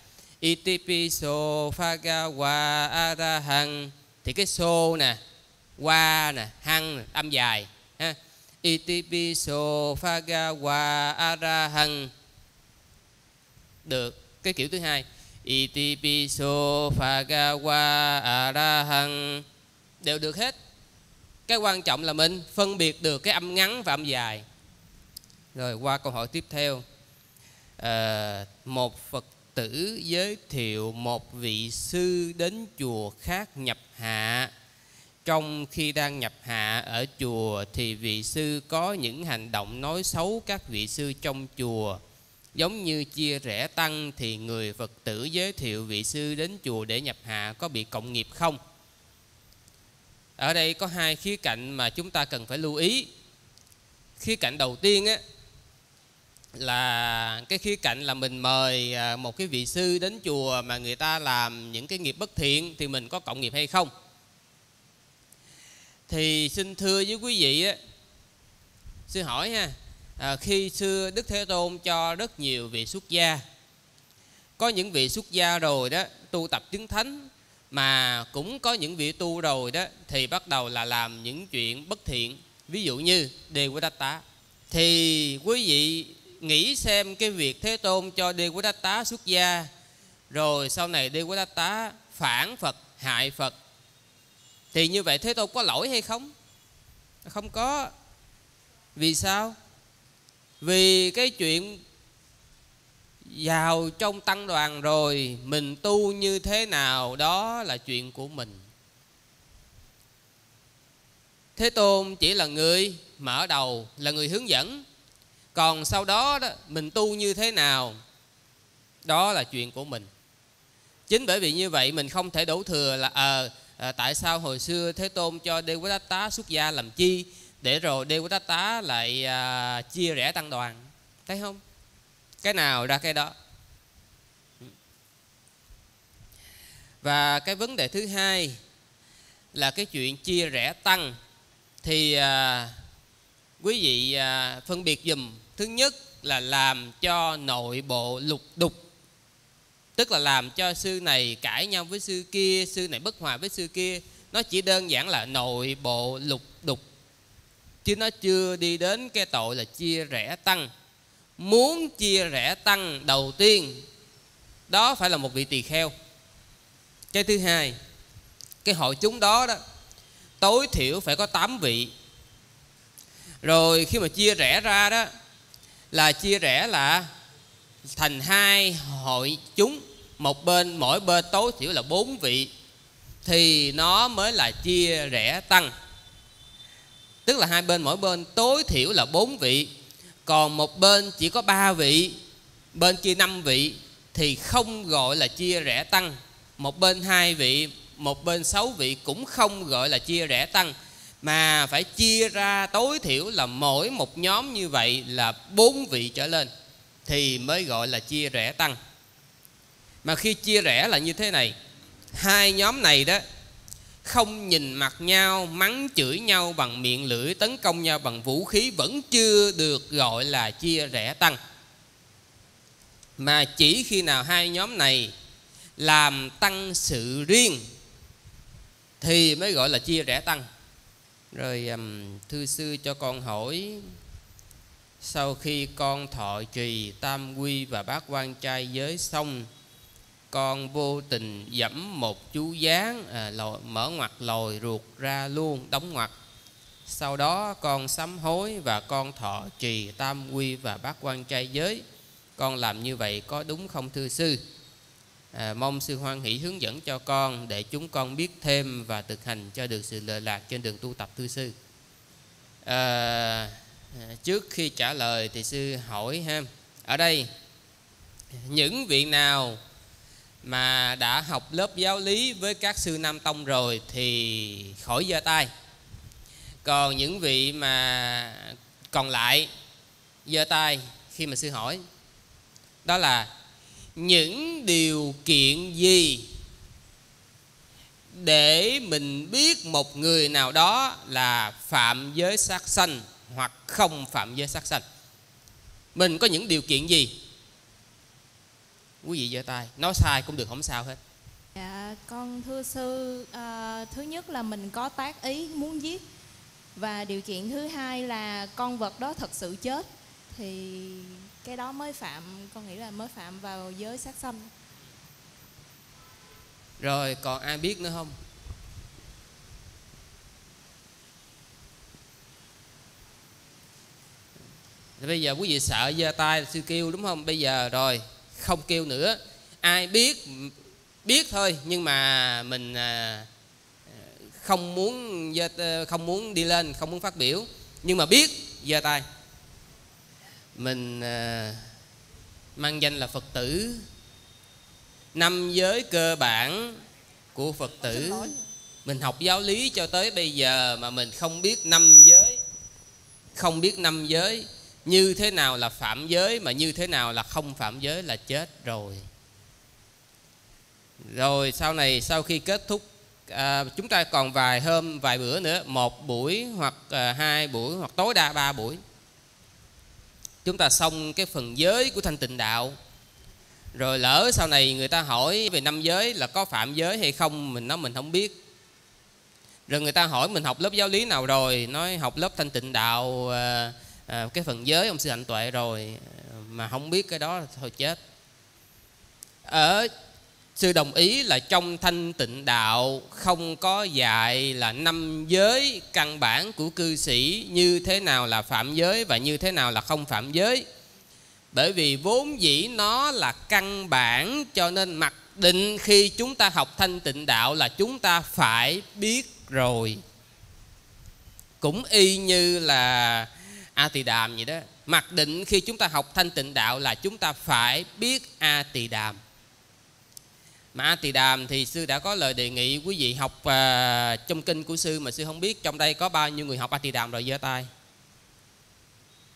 Itipiso phagawa arahang thì cái so nè qua nè hăng âm dài ha. Itipiso phagawa arahang được cái kiểu thứ hai. Itipiso phagawa arahang. Đều được hết. Cái quan trọng là mình phân biệt được cái âm ngắn và âm dài. Rồi qua câu hỏi tiếp theo. À, một phật tử giới thiệu một vị sư đến chùa khác nhập hạ. Trong khi đang nhập hạ ở chùa thì vị sư có những hành động nói xấu các vị sư trong chùa giống như chia rẽ tăng thì người phật tử giới thiệu vị sư đến chùa để nhập hạ có bị cộng nghiệp không? Ở đây có hai khía cạnh mà chúng ta cần phải lưu ý. Khía cạnh đầu tiên á, là cái khía cạnh là mình mời à, một cái vị sư đến chùa mà người ta làm những cái nghiệp bất thiện thì mình có cộng nghiệp hay không? Thì xin thưa với quý vị á sư hỏi ha à, khi xưa đức thế tôn cho rất nhiều vị xuất gia. Có những vị xuất gia rồi đó tu tập chứng thánh mà cũng có những vị tu rồi đó thì bắt đầu là làm những chuyện bất thiện. Ví dụ như đề của đắc tá thì quý vị nghĩ xem cái việc thế tôn cho đề của đắc tá xuất gia rồi sau này đề của đắc tá phản phật hại phật thì như vậy thế tôn có lỗi hay không? Không có. Vì sao? Vì cái chuyện vào trong tăng đoàn rồi mình tu như thế nào đó là chuyện của mình. Thế tôn chỉ là người mở đầu là người hướng dẫn. Còn sau đó, đó mình tu như thế nào đó là chuyện của mình. Chính bởi vì như vậy mình không thể đổ thừa là ờ à, tại sao hồi xưa thế tôn cho đê quý tá xuất gia làm chi? Để rồi đê tá tá lại à, chia rẽ tăng đoàn. Thấy không? Cái nào ra cái đó. Và cái vấn đề thứ hai là cái chuyện chia rẽ tăng thì à, quý vị à, phân biệt dùm. Thứ nhất là làm cho nội bộ lục đục tức là làm cho sư này cãi nhau với sư kia sư này bất hòa với sư kia. Nó chỉ đơn giản là nội bộ lục đục chứ nó chưa đi đến cái tội là chia rẽ tăng. Muốn chia rẽ tăng đầu tiên, đó phải là một vị tỳ kheo. Cái thứ hai, cái hội chúng đó đó, tối thiểu phải có 8 vị. Rồi khi mà chia rẽ ra đó, là chia rẽ là thành hai hội chúng. Một bên, mỗi bên tối thiểu là bốn vị. Thì nó mới là chia rẽ tăng tức là hai bên, mỗi bên tối thiểu là bốn vị. Còn một bên chỉ có ba vị, bên kia năm vị thì không gọi là chia rẽ tăng. Một bên hai vị, một bên sáu vị cũng không gọi là chia rẽ tăng. Mà phải chia ra tối thiểu là mỗi một nhóm như vậy là bốn vị trở lên thì mới gọi là chia rẽ tăng. Mà khi chia rẽ là như thế này, hai nhóm này đó không nhìn mặt nhau, mắng chửi nhau bằng miệng lưỡi, tấn công nhau bằng vũ khí vẫn chưa được gọi là chia rẽ tăng. Mà chỉ khi nào hai nhóm này làm tăng sự riêng thì mới gọi là chia rẽ tăng. Rồi thư sư cho con hỏi, sau khi con thọ trì tam quy và bát quan trai giới xong con vô tình dẫm một chú gián à, lồi, mở ngoặt lồi ruột ra luôn đóng ngoặt. Sau đó con sám hối và con thọ trì tam quy và bát quan trai giới. Con làm như vậy có đúng không thưa sư? À, mong sư hoan hỷ hướng dẫn cho con để chúng con biết thêm và thực hành cho được sự lợi lạc trên đường tu tập thưa sư. À, trước khi trả lời thì sư hỏi ha. Ở đây những vị nào mà đã học lớp giáo lý với các sư nam tông rồi thì khỏi giơ tay. Còn những vị mà còn lại, giơ tay khi mà sư hỏi. Đó là, những điều kiện gì để mình biết một người nào đó là phạm giới sát sanh hoặc không phạm giới sát sanh? Mình có những điều kiện gì? Quý vị giơ tay. Nói sai cũng được không sao hết. Dạ con thưa sư à, thứ nhất là mình có tác ý muốn giết. Và điều kiện thứ hai là con vật đó thật sự chết. Thì cái đó mới phạm con nghĩ là mới phạm vào giới sát sanh. Rồi còn ai biết nữa không? Bây giờ quý vị sợ giơ tay sư kêu đúng không? Bây giờ rồi không kêu nữa. Ai biết biết thôi nhưng mà mình à, không muốn không muốn đi lên không muốn phát biểu. Nhưng mà biết giơ tay. Mình à, mang danh là phật tử. Năm giới cơ bản của phật tử. Mình học giáo lý cho tới bây giờ mà mình không biết năm giới không biết năm giới như thế nào là phạm giới mà như thế nào là không phạm giới là chết rồi. Rồi sau này sau khi kết thúc à, chúng ta còn vài hôm vài bữa nữa một buổi hoặc à, hai buổi hoặc tối đa ba buổi. Chúng ta xong cái phần giới của thanh tịnh đạo. Rồi lỡ sau này người ta hỏi về năm giới là có phạm giới hay không mình nói mình không biết. Rồi người ta hỏi mình học lớp giáo lý nào rồi nói học lớp thanh tịnh đạo à, à, cái phần giới ông sư hạnh tuệ rồi mà không biết cái đó thôi chết. Ở sư đồng ý là trong thanh tịnh đạo không có dạy là năm giới căn bản của cư sĩ như thế nào là phạm giới và như thế nào là không phạm giới. Bởi vì vốn dĩ nó là căn bản cho nên mặc định khi chúng ta học thanh tịnh đạo là chúng ta phải biết rồi. Cũng y như là a tỳ đàm vậy đó. Mặc định khi chúng ta học thanh tịnh đạo là chúng ta phải biết a tỳ đàm mà a tỳ đàm thì sư đã có lời đề nghị quý vị học uh, trong kinh của sư mà sư không biết. Trong đây có bao nhiêu người học a tỳ đàm rồi giơ tay.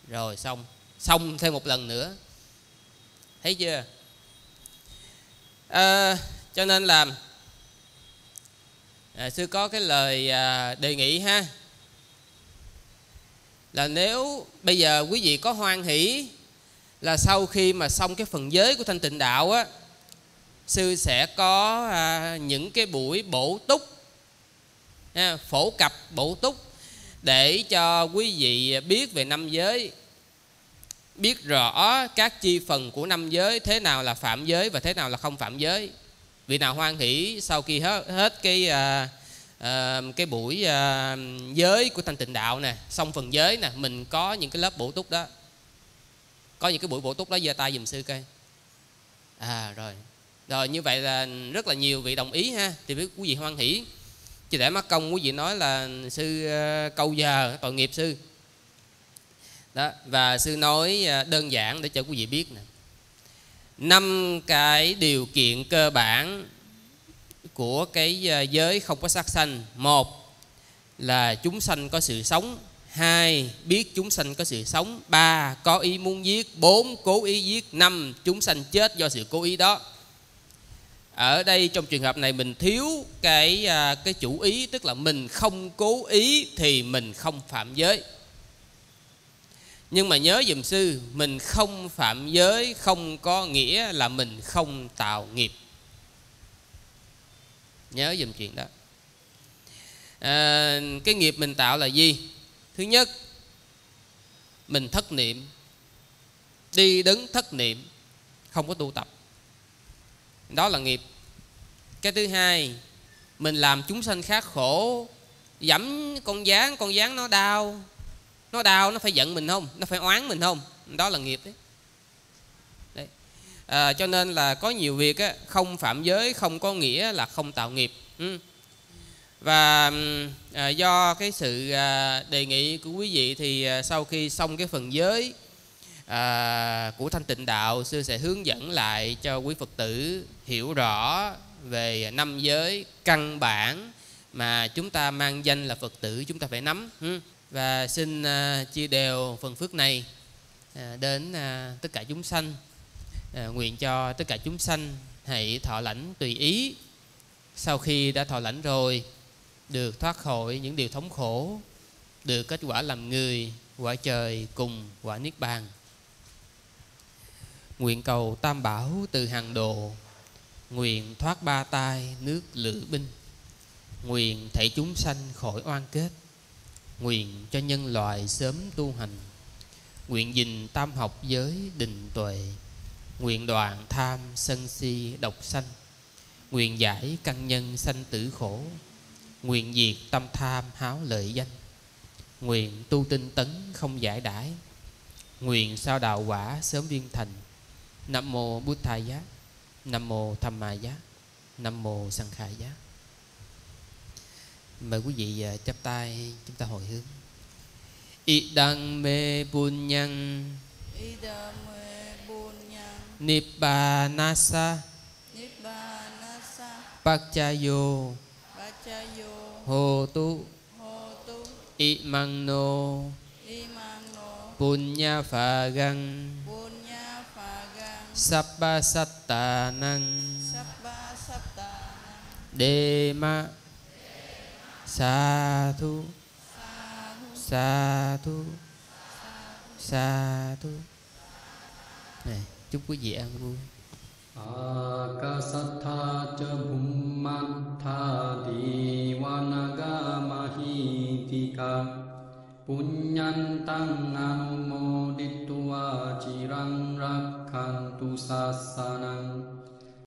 Rồi xong. Xong thêm một lần nữa. Thấy chưa? À, cho nên là à, sư có cái lời à, đề nghị ha là nếu bây giờ quý vị có hoan hỷ là sau khi mà xong cái phần giới của thanh tịnh đạo á sư sẽ có à, những cái buổi bổ túc à, phổ cập bổ túc để cho quý vị biết về năm giới biết rõ các chi phần của năm giới thế nào là phạm giới và thế nào là không phạm giới. Vị nào hoan hỷ sau khi hết, hết cái à, à, cái buổi à, giới của thanh tịnh đạo nè xong phần giới nè mình có những cái lớp bổ túc đó. Có những cái buổi bổ túc đó giơ tay dùm sư cây. À rồi. Rồi như vậy là rất là nhiều vị đồng ý ha. Thì biết quý vị hoan hỷ. Chứ để mắc công quý vị nói là sư ờ, câu giờ tội nghiệp sư. Đó và sư nói đơn giản để cho quý vị biết nè. Năm cái điều kiện cơ bản của cái ờ, giới không có sát sanh. Một là chúng sanh có sự sống. Hai, biết chúng sanh có sự sống. Ba, có ý muốn giết. Bốn, cố ý giết. Năm, chúng sanh chết do sự cố ý đó. Ở đây trong trường hợp này mình thiếu cái ờ, cái chủ ý, tức là mình không cố ý thì mình không phạm giới. Nhưng mà nhớ dùm sư, mình không phạm giới, không có nghĩa là mình không tạo nghiệp nhớ dùm chuyện đó. À, cái nghiệp mình tạo là gì? Thứ nhất mình thất niệm. Đi đứng thất niệm không có tu tập. Đó là nghiệp. Cái thứ hai mình làm chúng sanh khác khổ dẫm con gián con gián nó đau. Nó đau nó phải giận mình không? Nó phải oán mình không? Đó là nghiệp đấy, đấy. À, cho nên là có nhiều việc á, không phạm giới không có nghĩa là không tạo nghiệp ừ. và à, do cái sự à, đề nghị của quý vị thì à, sau khi xong cái phần giới à, của thanh tịnh đạo sư sẽ hướng dẫn lại cho quý phật tử hiểu rõ về năm giới căn bản mà chúng ta mang danh là phật tử chúng ta phải nắm ừ. và xin à, chia đều phần phước này đến tất cả chúng sanh à, nguyện cho tất cả chúng sanh hãy thọ lãnh tùy ý. Sau khi đã thọ lãnh rồi được thoát khỏi những điều thống khổ được kết quả làm người quả trời cùng quả niết bàn. Nguyện cầu tam bảo từ hàng độ nguyện thoát ba tai nước lửa binh nguyện thể chúng sanh khỏi oan kết nguyện cho nhân loại sớm tu hành nguyện gìn tam học giới định tuệ nguyện đoạn tham sân si độc sanh. Nguyện giải căn nhân sanh tử khổ. Nguyện diệt tâm tham háo lợi danh. Nguyện tu tinh tấn không giải đãi. Nguyện sao đạo quả sớm viên thành. Nam mô bút Thầy giá. Nam mô tham ma giá. Nam mô sanh khai giá. Mời quý vị à, chắp tay chúng ta hồi hướng. Idang me bunyan idang me nibbanasa. Nibbanasa. Pachayo. Pachayo. Hotu. Hotu. Imangno imangno punya phagang punya phagang sabba sattanang sabba sattanang dema. Sa thu sa thu sa thu này chúc quý vị an vui. Akasattha cha bhummattha divanagamahitika Punyantang anumoditva chirang rakhantu sassanang